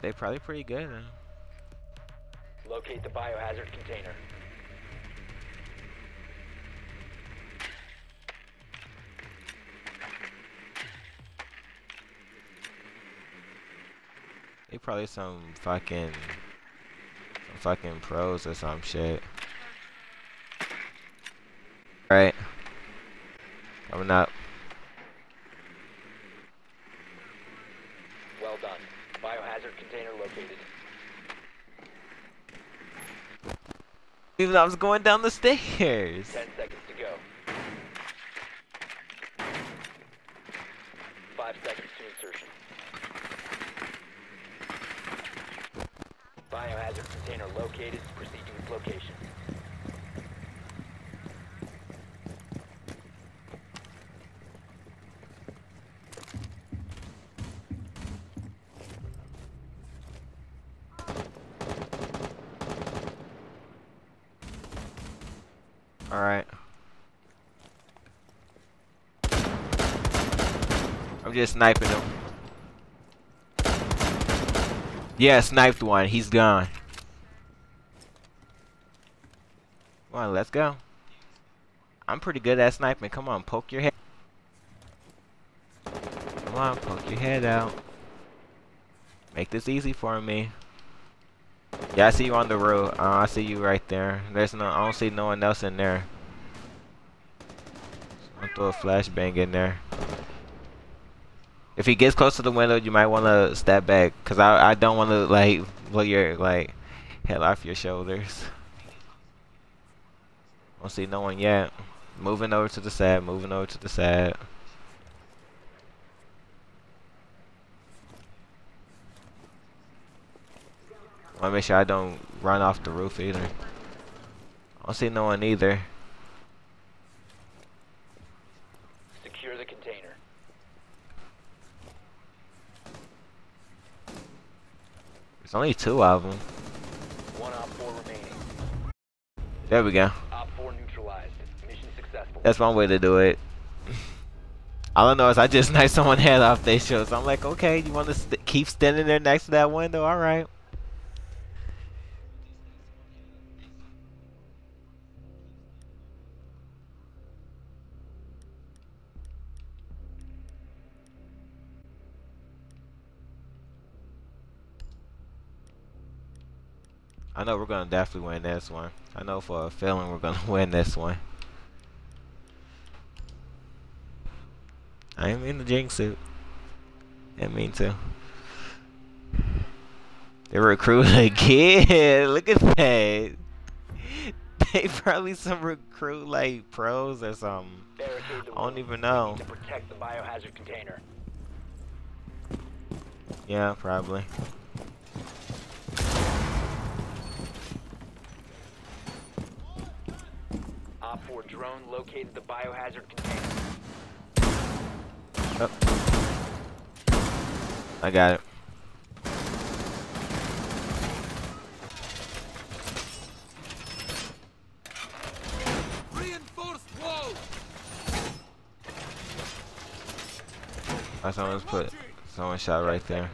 Speaker 1: They probably pretty good. Huh?
Speaker 2: Locate the biohazard container.
Speaker 1: They probably some fucking some fucking pros or some shit. Alright. Coming up.
Speaker 2: Well done. Biohazard container located.
Speaker 1: Even I was going down the stairs.
Speaker 2: Container located. Proceed to its location.
Speaker 1: Alright. I'm just sniping him. Yeah, sniped one. He's gone. Come on, let's go. I'm pretty good at sniping. Come on, poke your head. Come on, poke your head out. Make this easy for me. Yeah, I see you on the road. Uh, I see you right there. There's no, I don't see no one else in there. So I'll throw a flashbang in there. If he gets close to the window, you might want to step back, cause I I don't want to like blow your like head off your shoulders. Don't see no one yet. Moving over to the side. Moving over to the side. Want to make sure I don't run off the roof either. I don't see no one either.
Speaker 2: Secure the container.
Speaker 1: There's only two of them.
Speaker 2: One op 4 remaining.
Speaker 1: There we go. That's one way to do it. All I know is I just sniped someone head off their show. So I'm like, okay, you want to st keep standing there next to that window? All right. I know we're gonna definitely win this one. I know for a feeling we're gonna win this one. I am in the jinx suit. Didn't mean to. They recruit again. Look at that. They probably some recruit like pros or something. I don't even know.
Speaker 2: To protect the biohazard container.
Speaker 1: Yeah, probably.
Speaker 2: Op 4 drone located the biohazard container. Oh.
Speaker 1: I got it.
Speaker 4: Reinforced wall!
Speaker 1: I someone's put someone shot right there.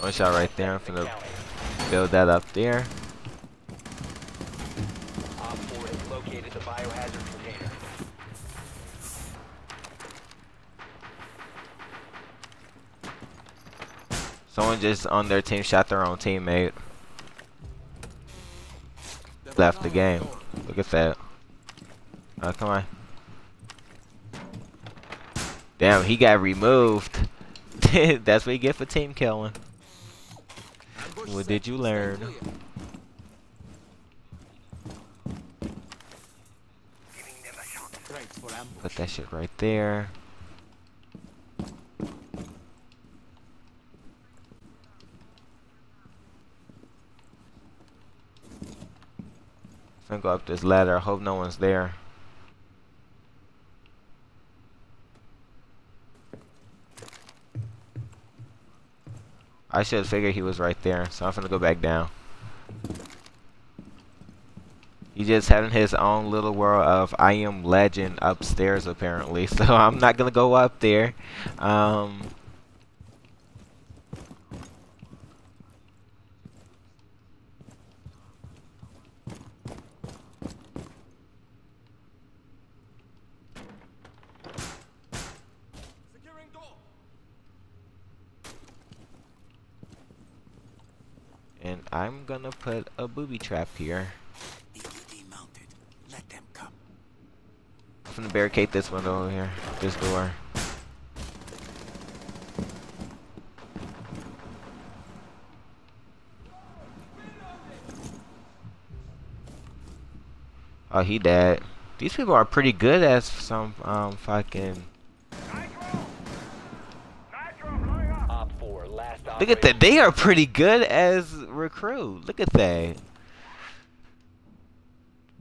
Speaker 1: One shot right there. I'm finna
Speaker 2: Counting.
Speaker 1: build that up there.
Speaker 2: Op 4 has located the biohazard container.
Speaker 1: Someone just on their team shot their own teammate. Left the game. Look at that. Oh, come on. Damn, he got removed. That's what you get for team killing. What did you learn? Put that shit right there. Finna go up this ladder. I hope no one's there. I should figure he was right there, so I'm gonna go back down. He's just having his own little world of I am legend upstairs apparently. So I'm not gonna go up there. Um booby trap here. I'm gonna barricade this window over here, this door. Oh, he dead. These people are pretty good at some um fucking. Look at that. They are pretty good as recruit. Look at that.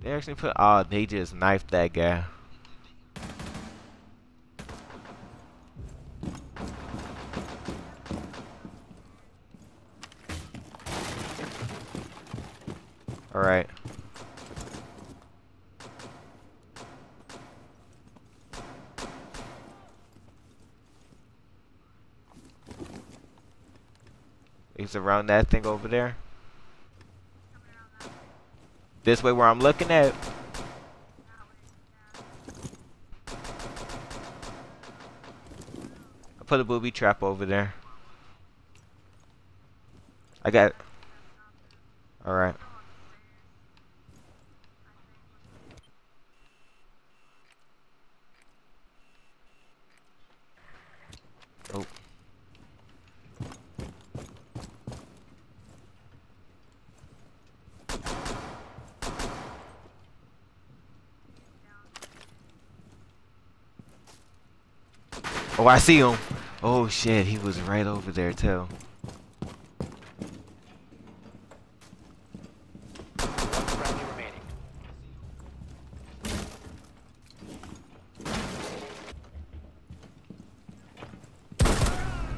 Speaker 1: They actually put. Oh, they just knifed that guy. All right. He's around that thing over there. This way where I'm looking at. I put a booby trap over there. I got. Alright. Oh. Oh, I see him. Oh shit, he was right over there too.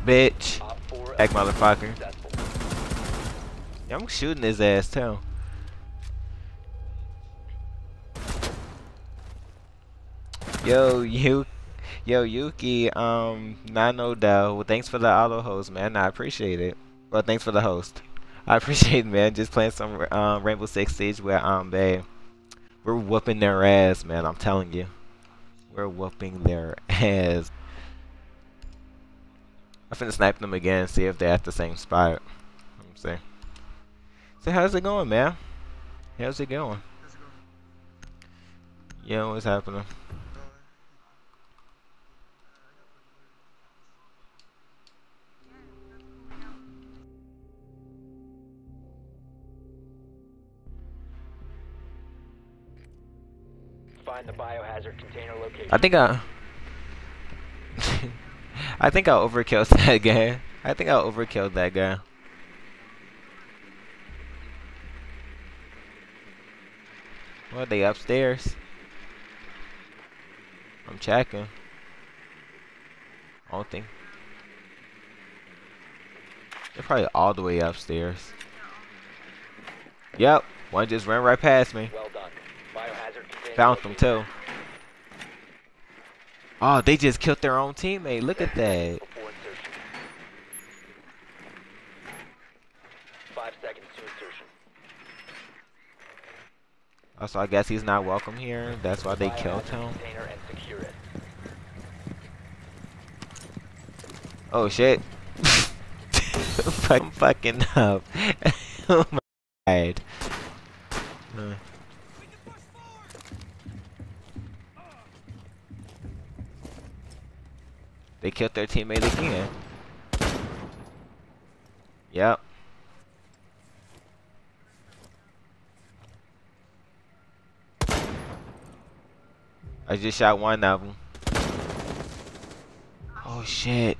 Speaker 1: Bitch.
Speaker 2: Op 4
Speaker 1: Heck, motherfucker. Yeah, I'm shooting his ass too. Yo, you, yo, Yuki, um, Nano Dell. Well, thanks for the auto host, man. I appreciate it. Well, thanks for the host. I appreciate it, man. Just playing some um, Rainbow Six Siege where um they we're whooping their ass, man. I'm telling you, we're whooping their ass. I'm finna snipe them again, see if they're at the same spot. Let me see. So how's it going, man? How's it going? Yeah, what's happening?
Speaker 2: Find the biohazard container location.
Speaker 1: I think I. I think I overkilled that guy. I think I overkilled that guy. What, are they upstairs? I'm checking. I don't think. They're probably all the way upstairs. Yep, one just ran right past me.
Speaker 2: Well done.
Speaker 1: Found them too. Oh, they just killed their own teammate. Look at that.
Speaker 2: Before. Five seconds to insertion.
Speaker 1: Oh, so I guess he's not welcome here. That's why they killed him.
Speaker 2: Container and secure it.
Speaker 1: Oh shit. I'm fucking up. oh my god. Uh. They killed their teammate again. Yep. I just shot one of them. Oh shit.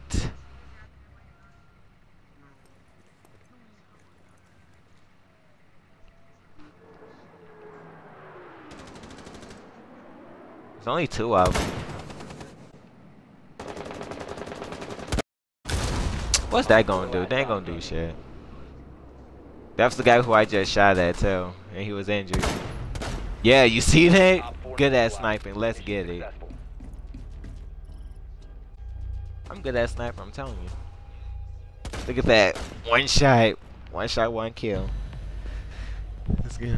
Speaker 1: There's only two of them. What's that gonna do? They ain't gonna do shit. That's the guy who I just shot at too, and he was injured. Yeah, you see that? Good at sniping. Let's get it. I'm good at sniper, I'm telling you. Look at that. One shot. One shot, one kill. Let's go.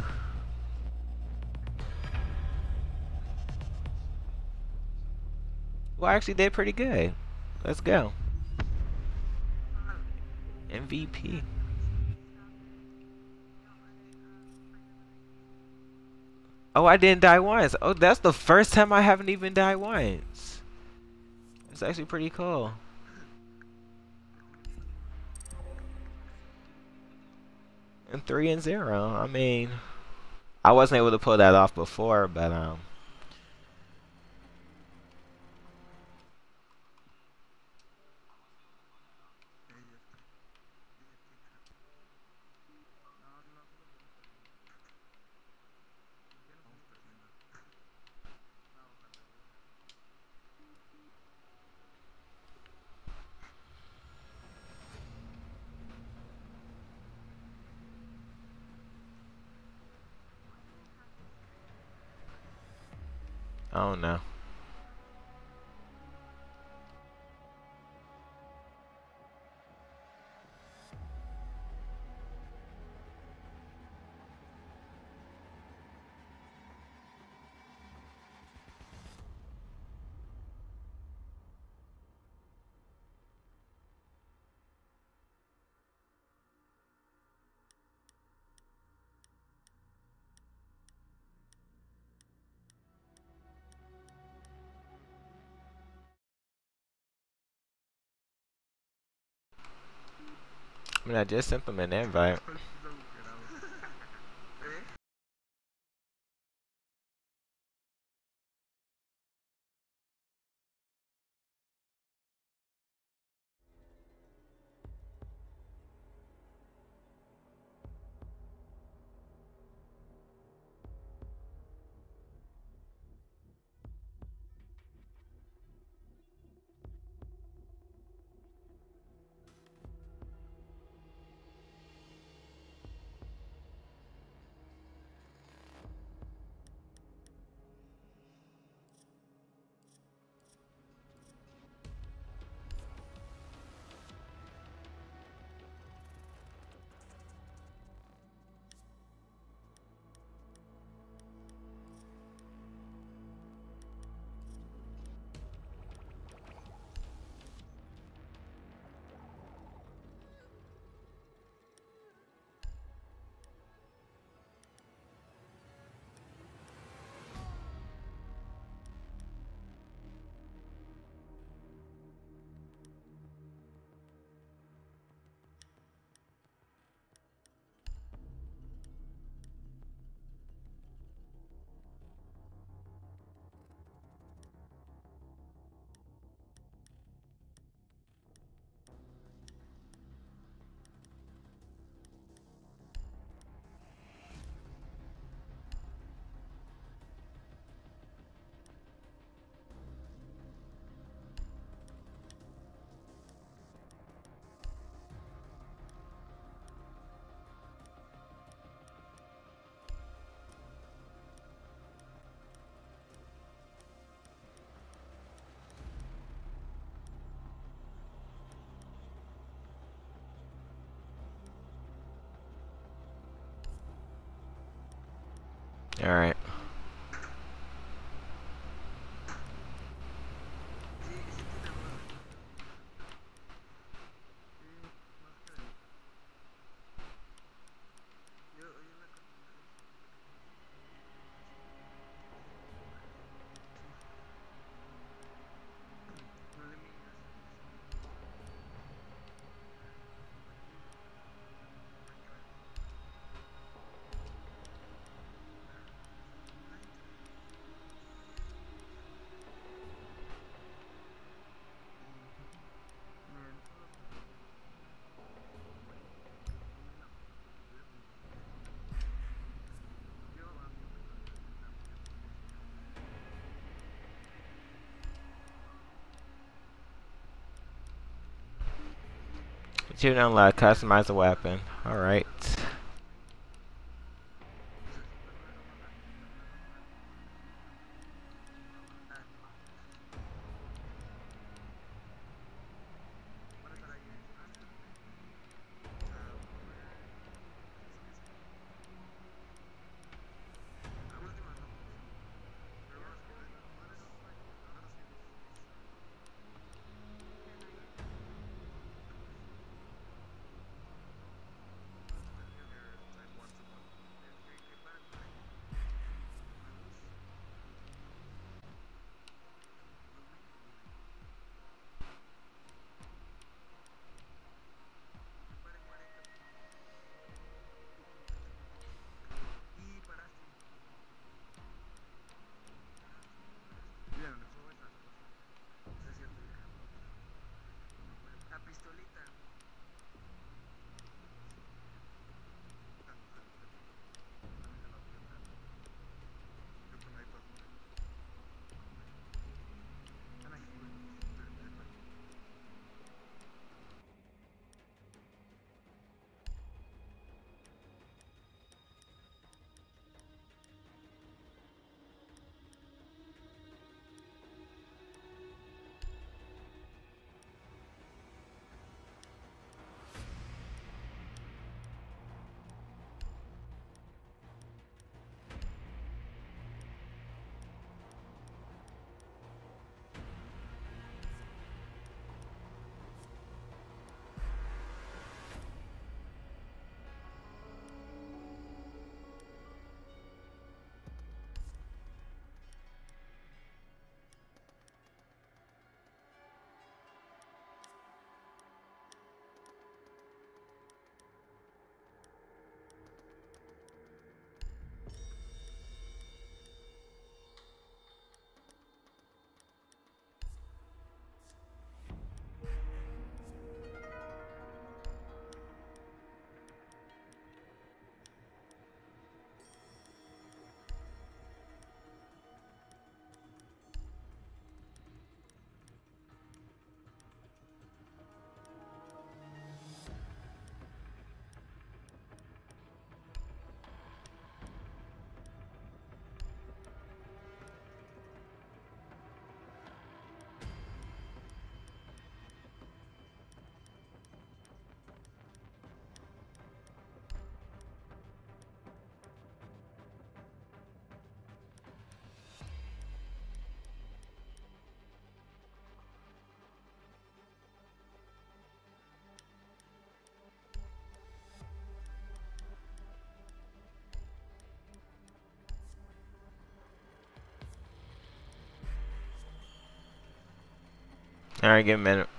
Speaker 1: Well, I actually did pretty good. Let's go. MVP. Oh, I didn't die once. Oh, that's the first time I haven't even died once. It's actually pretty cool. And three and zero. I mean, I wasn't able to pull that off before, but um. I don't know. I mean, I just sent them an invite. Alright. You don't unlock customize a weapon. Alright. Alright, give a minute.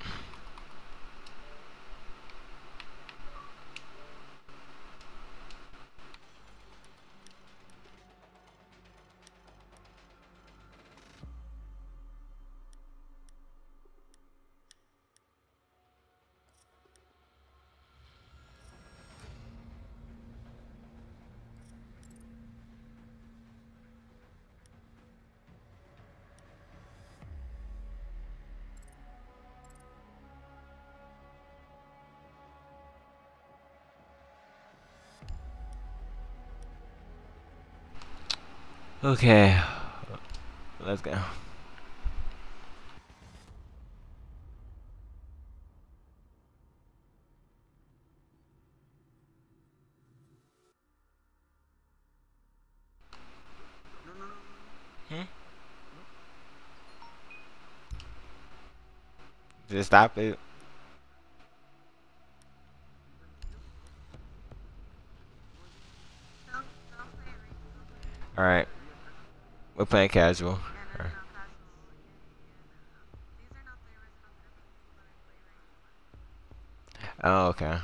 Speaker 1: Okay. Let's go. Hmm? Just stop it. Alright. We're playing casual. Oh, okay.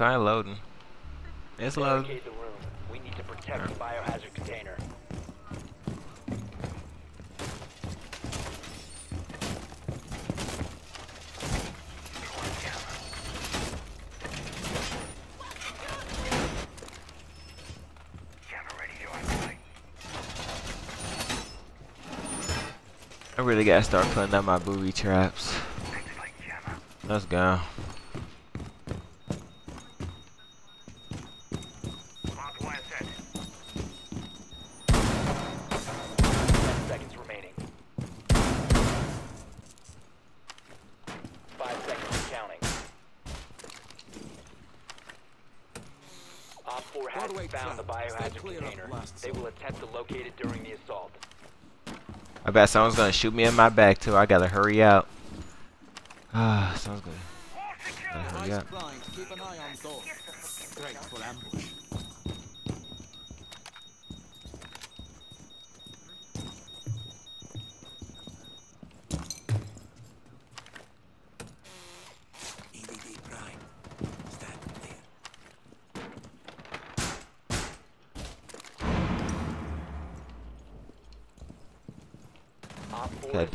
Speaker 1: It's loading. It's loading.
Speaker 2: The room. We need to protect the biohazard container.
Speaker 5: Jammer ready to activate.
Speaker 1: I really gotta start putting out my booby traps. Let's go. I bet someone's gonna shoot me in my back too. I gotta hurry out. Sounds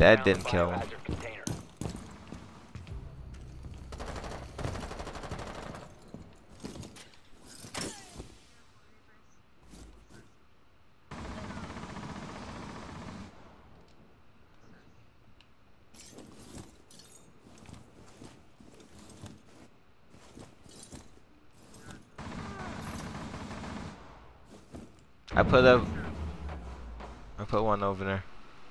Speaker 1: that didn't kill him. I put a. I put one over there.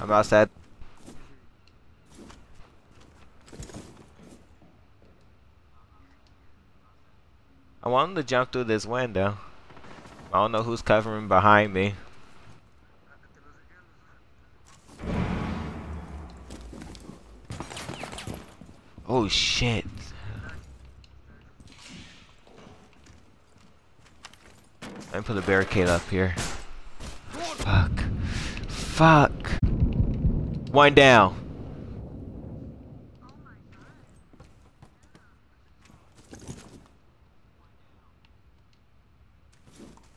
Speaker 1: I'm outside. I want to jump through this window. I don't know who's covering behind me. Oh shit. Let me put a barricade up here. Fuck. Fuck. One down.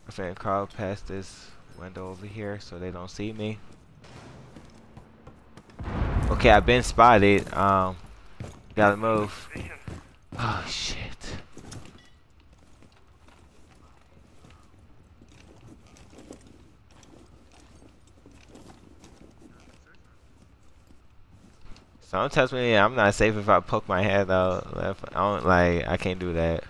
Speaker 1: I'm finna crawl past this window over here so they don't see me. Okay, I've been spotted. Um, gotta move. Oh shit. Someone touch me I'm not safe if I poke my head out. I don't like. I can't do that.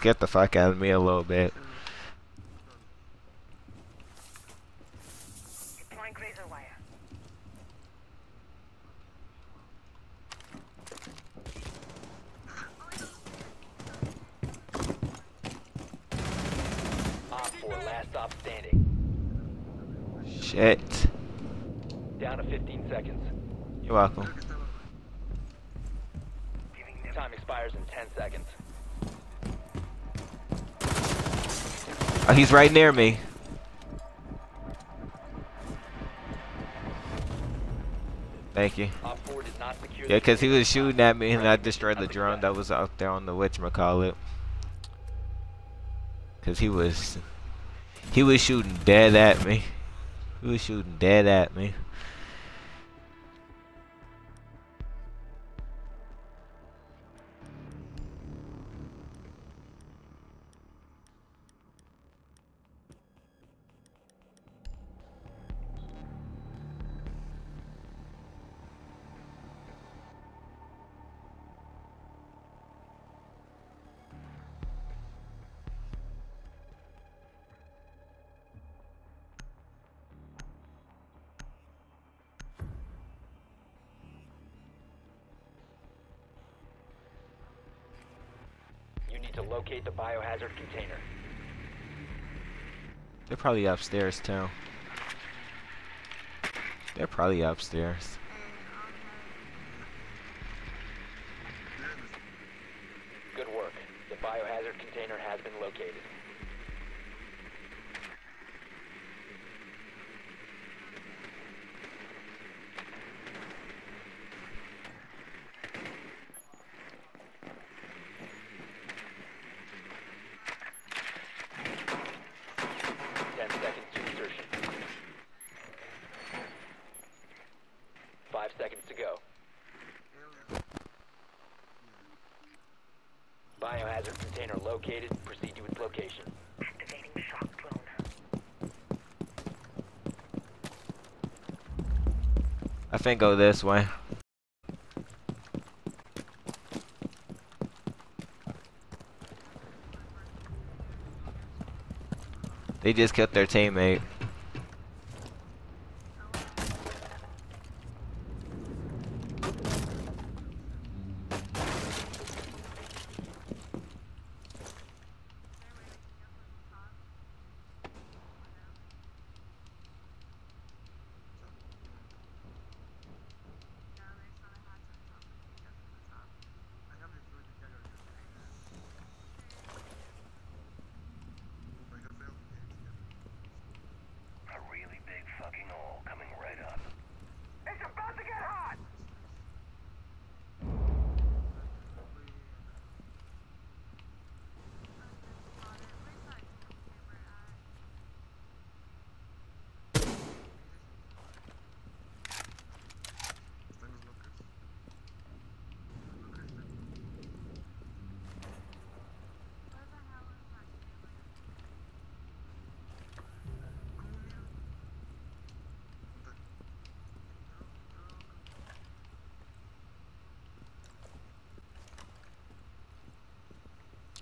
Speaker 1: Get the fuck out of me a little bit.
Speaker 5: Deploying razor wire.
Speaker 2: Op 4, last stop standing.
Speaker 1: Shit.
Speaker 2: Down to 15 seconds.
Speaker 1: You're welcome.
Speaker 2: Time expires in 10 seconds.
Speaker 1: Oh, he's right near me. Thank you.
Speaker 2: Op 4 did not secure
Speaker 1: Yeah, because he was shooting at me and I destroyed the drone that was out there on the whatchamacallit. Because he was... He was shooting dead at me. He was shooting dead at me. Probably upstairs too. They're probably upstairs.
Speaker 2: Good work. The biohazard container has been located. Ten seconds to insertion. Five seconds to go. Biohazard container located. Proceed to its location.
Speaker 5: activating shock drone.
Speaker 1: Think go this way. They just killed their teammate.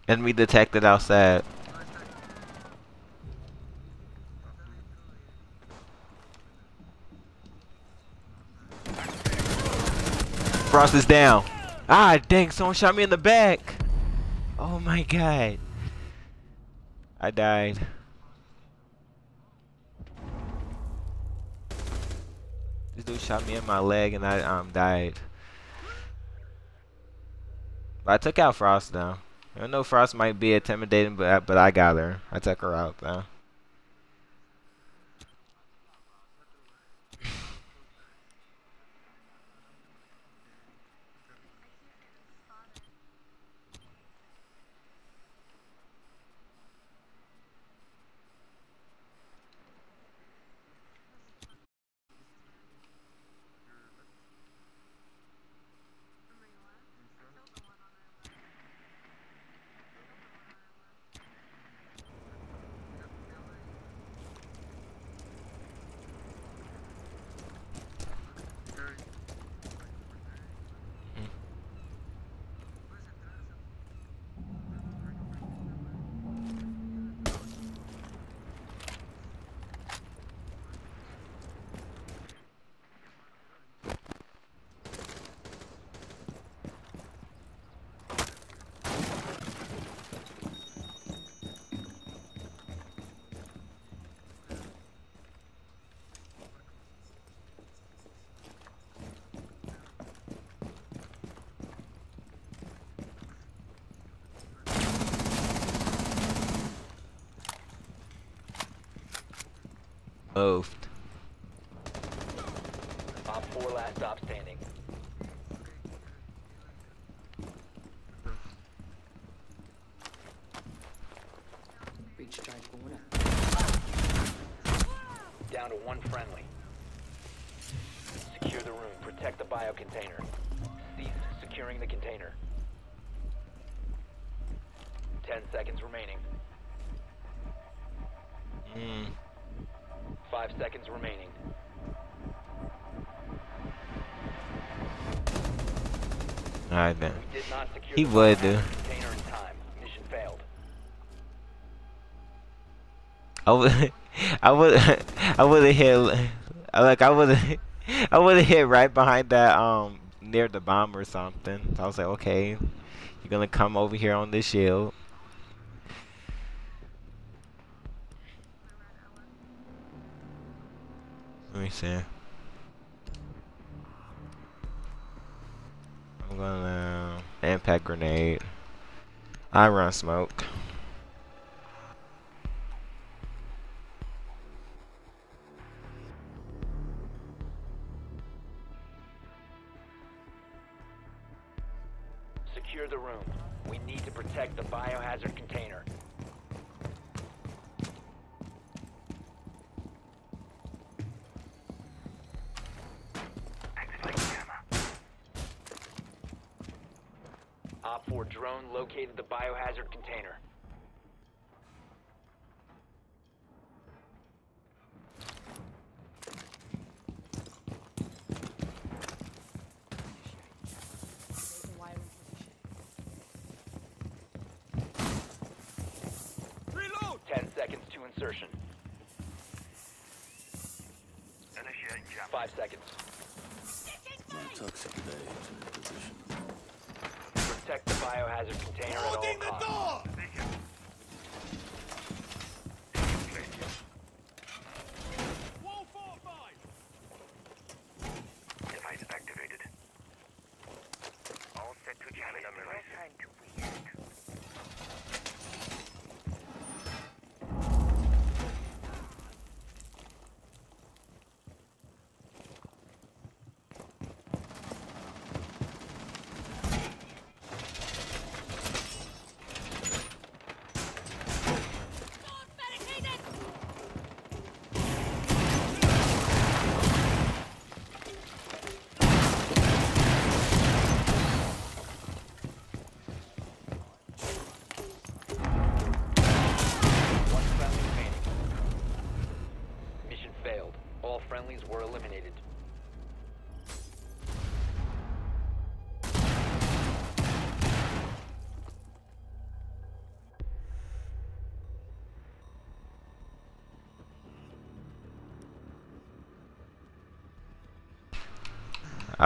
Speaker 1: Enemy detected outside. Frost is down. Ah, dang, someone shot me in the back. Oh my god. I died. This dude shot me in my leg and I um died. But I took out Frost though. I know Frost might be intimidating, but I, but I got her. I took her out though. Moved.
Speaker 2: Op 4 last stop standing.
Speaker 6: Breach strike order.
Speaker 2: Down to one friendly. Secure the room. Protect the bio container. Cease securing the container. Ten seconds remaining.
Speaker 1: Mm.
Speaker 2: Five seconds remaining.
Speaker 1: Alright then.
Speaker 2: We did not secure
Speaker 1: He would,
Speaker 2: biohazard
Speaker 1: dude.
Speaker 2: container in time. Mission failed.
Speaker 1: I would, I would, I would have hit, like I would I would have hit right behind that, um, near the bomb or something. So I was like, okay, you're gonna come over here on this shield. Let me see. I'm gonna impact grenade. I run smoke.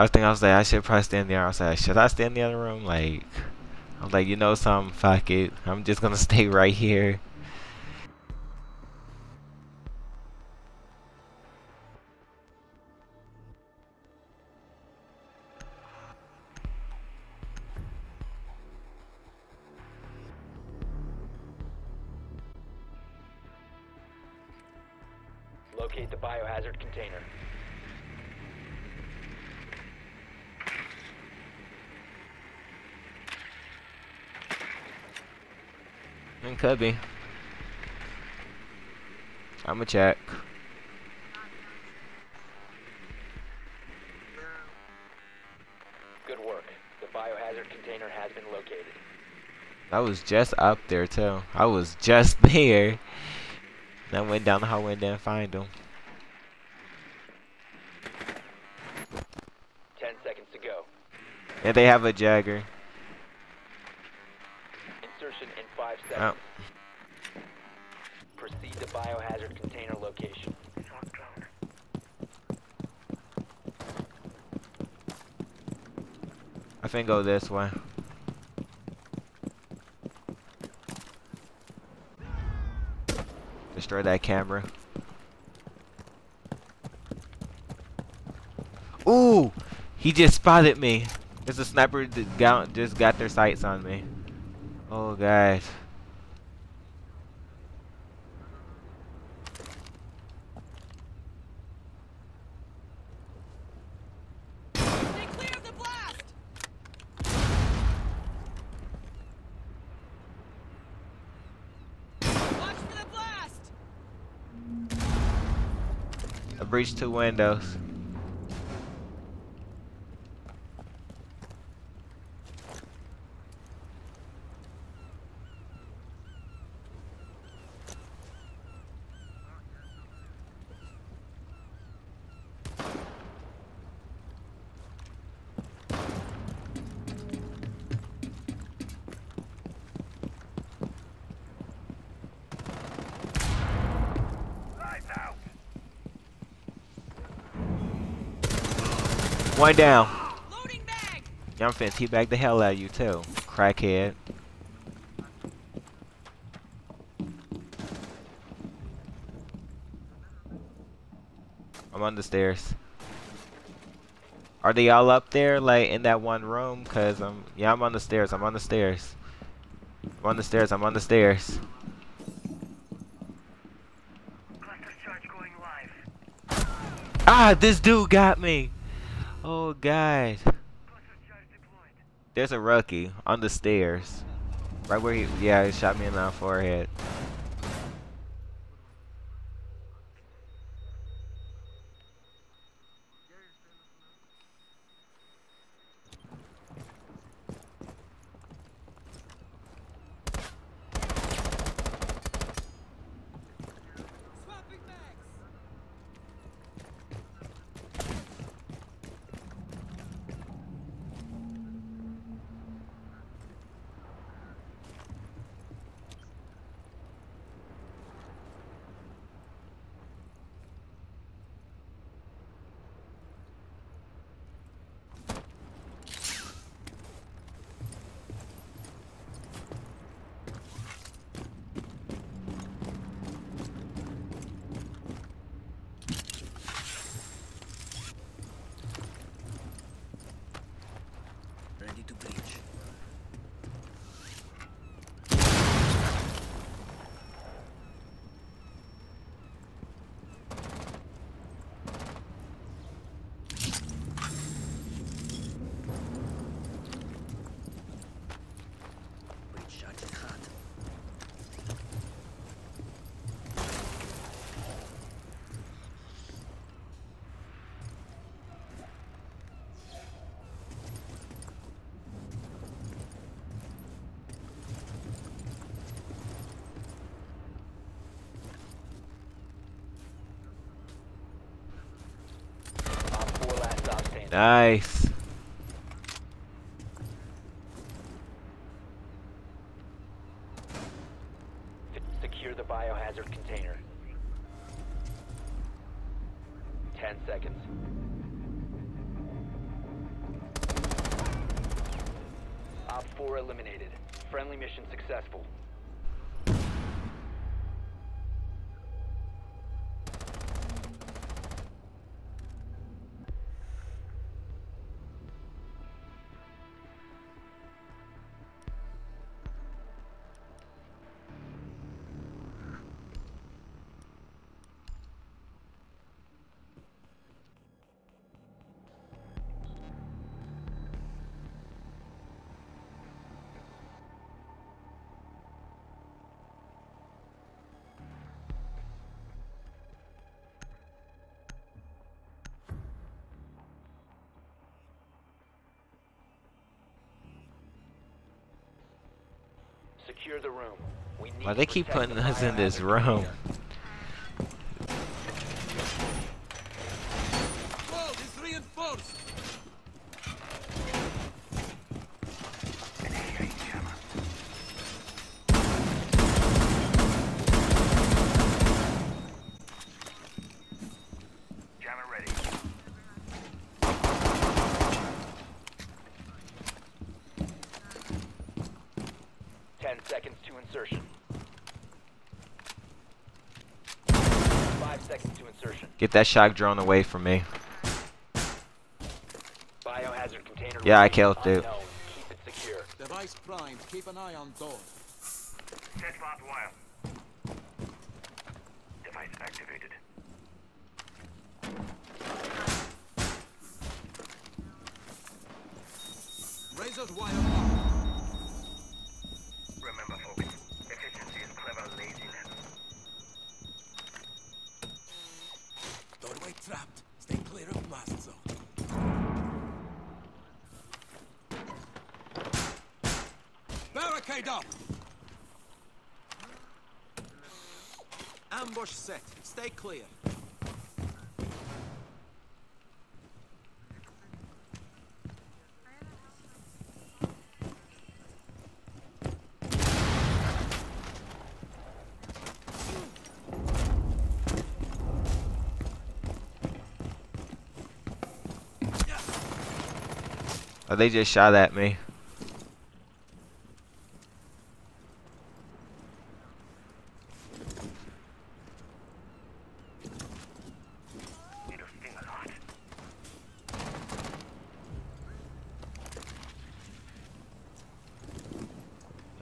Speaker 1: I was thinking I was like I should probably stay in the. I was like, should I stay in the other room? Like, I was like, you know something, fuck it. I'm just gonna stay right here.
Speaker 2: Locate the biohazard container.
Speaker 1: It could be. I'ma check.
Speaker 2: Good work. The biohazard container has been located.
Speaker 1: I was just up there too. I was just there. Then went down the hallway and didn't find him.
Speaker 2: Ten seconds to go.
Speaker 1: And they have a
Speaker 2: Jäger. Five
Speaker 1: Oh.
Speaker 2: Proceed to biohazard container location.
Speaker 1: I think go this way. Destroy that camera. Ooh! He just spotted me. There's a sniper that got, just got their sights on me. Oh, guys.
Speaker 3: Stay clear of the blast! Watch for the blast!
Speaker 1: I breached two windows. One down. Yeah, I'm finna teabag the hell out of you too, crackhead. I'm on the stairs. Are they all up there, like in that one room? Cause I'm, yeah, I'm on the stairs. I'm on the stairs. I'm on the stairs. I'm on the stairs.
Speaker 5: Cluster charge going live.
Speaker 1: Ah, this dude got me. Oh
Speaker 5: deployed.
Speaker 1: There's a rookie on the stairs. Right where he, yeah, he shot me in the forehead.
Speaker 3: Swapping mags!
Speaker 4: Ready to breach. Breach charge is hot.
Speaker 2: Op 4 last stop standing.
Speaker 1: Nice. Why they keep putting us in this room?
Speaker 2: container.
Speaker 4: Wall is reinforced!
Speaker 5: Jammer ready.
Speaker 2: Ten seconds to insertion. Five seconds to insertion.
Speaker 1: Get that shock drone away from me.
Speaker 2: Biohazard container.
Speaker 1: Yeah, I killed it.
Speaker 2: Unknown. Keep it secure.
Speaker 4: Device primed. Keep an eye on door.
Speaker 5: Set barbed wire. Device activated.
Speaker 4: Razor's wire up.
Speaker 5: Remember, folks, efficiency is clever laziness.
Speaker 4: Doorway trapped. Stay clear of blast zone. Barricade up! Ambush set. Stay clear.
Speaker 1: Oh, they just shot at me.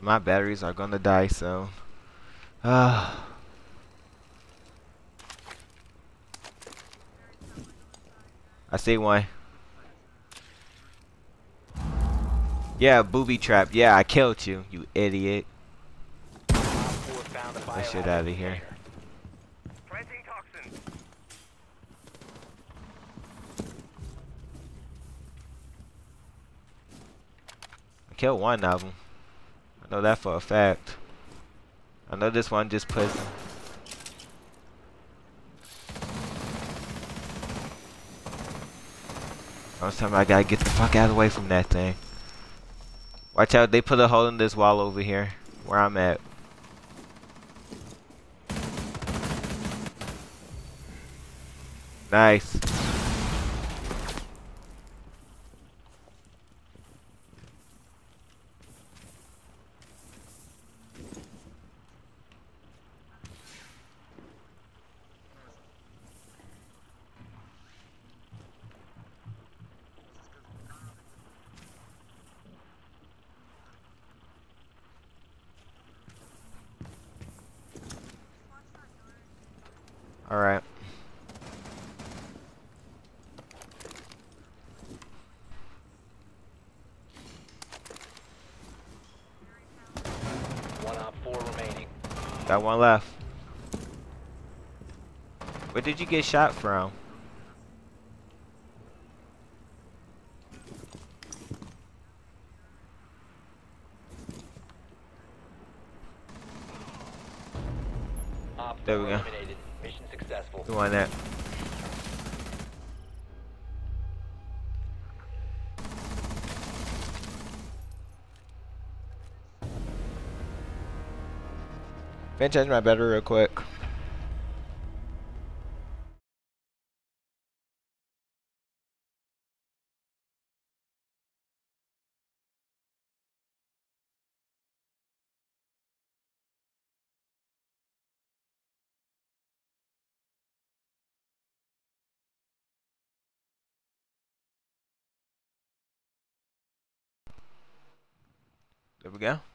Speaker 1: My batteries are gonna die soon. Ah. I see one. Yeah, booby trap. Yeah, I killed you, you idiot.
Speaker 2: Op 4 found the
Speaker 1: That shit
Speaker 2: biohazard
Speaker 1: outta here. I killed one of them. I know that for a fact. I know this one just puts. First time I gotta get the fuck out of the way from that thing. Watch out, they put a hole in this wall over here, where I'm at. Nice. Alright.
Speaker 2: One Op 4 remaining.
Speaker 1: Got one left. Where did you get shot from?
Speaker 2: Op 4
Speaker 1: There we go.
Speaker 2: eliminated. Mission
Speaker 1: on that? Man, change my battery real quick. Go.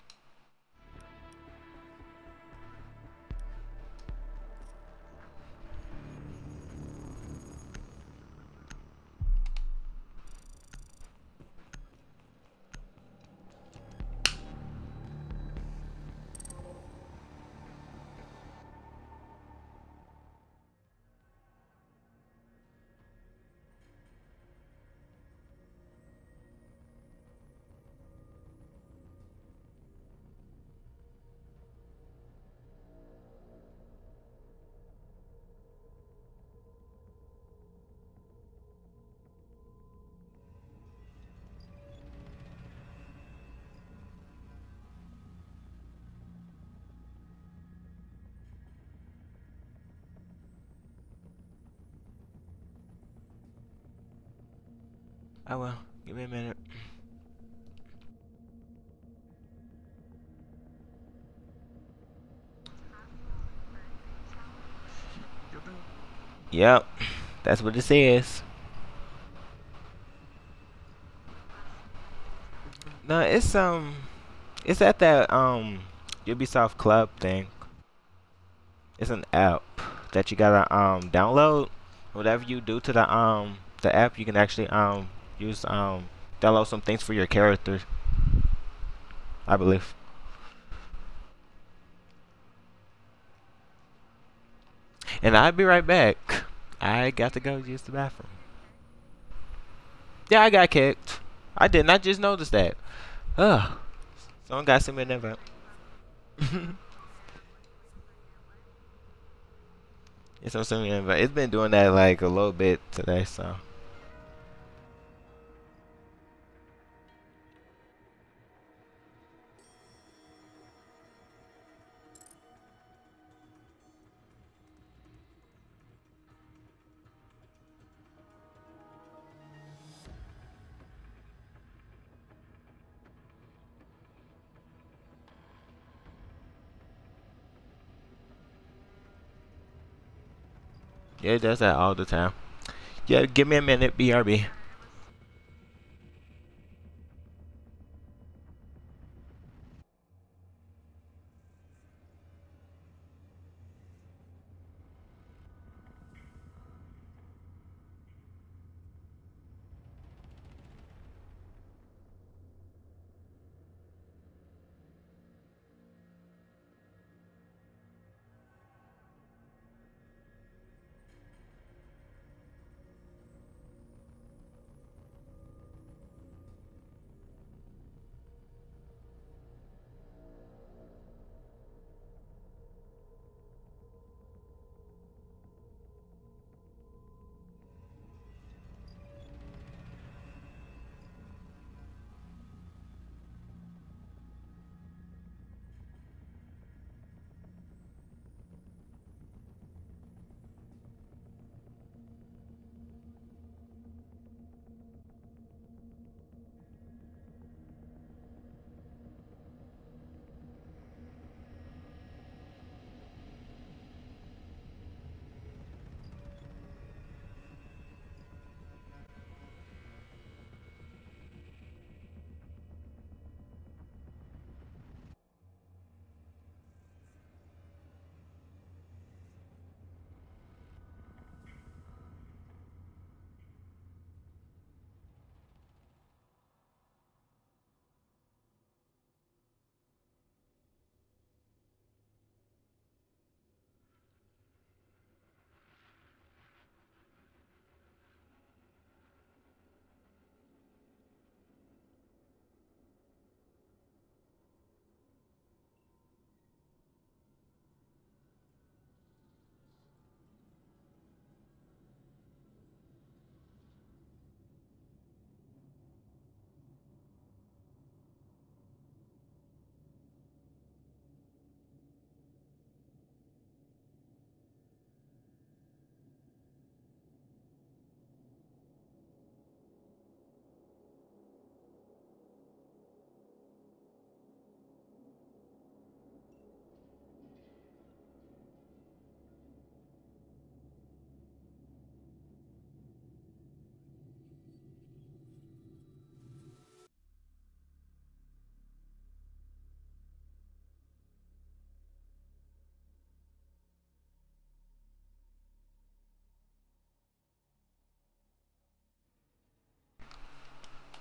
Speaker 1: I will. Give me a minute. Yep, that's what it says. No, it's um, it's at that um Ubisoft Club thing. It's an app that you gotta um download. Whatever you do to the um the app, you can actually um use um download some things for your character. I believe. And I'll be right back. I got to go use the bathroom. Yeah, I got kicked. I did not just notice that. Ugh. Someone got sent me an invite. yeah, someone sent me an. It's been doing that like a little bit today, so. It does that all the time. Yeah, give me a minute, BRB.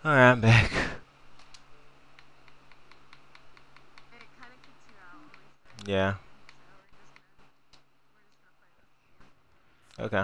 Speaker 5: Alright, I'm back. Yeah. Okay.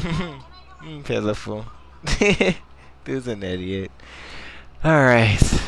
Speaker 1: Pitiful. Dude's an idiot. Alright.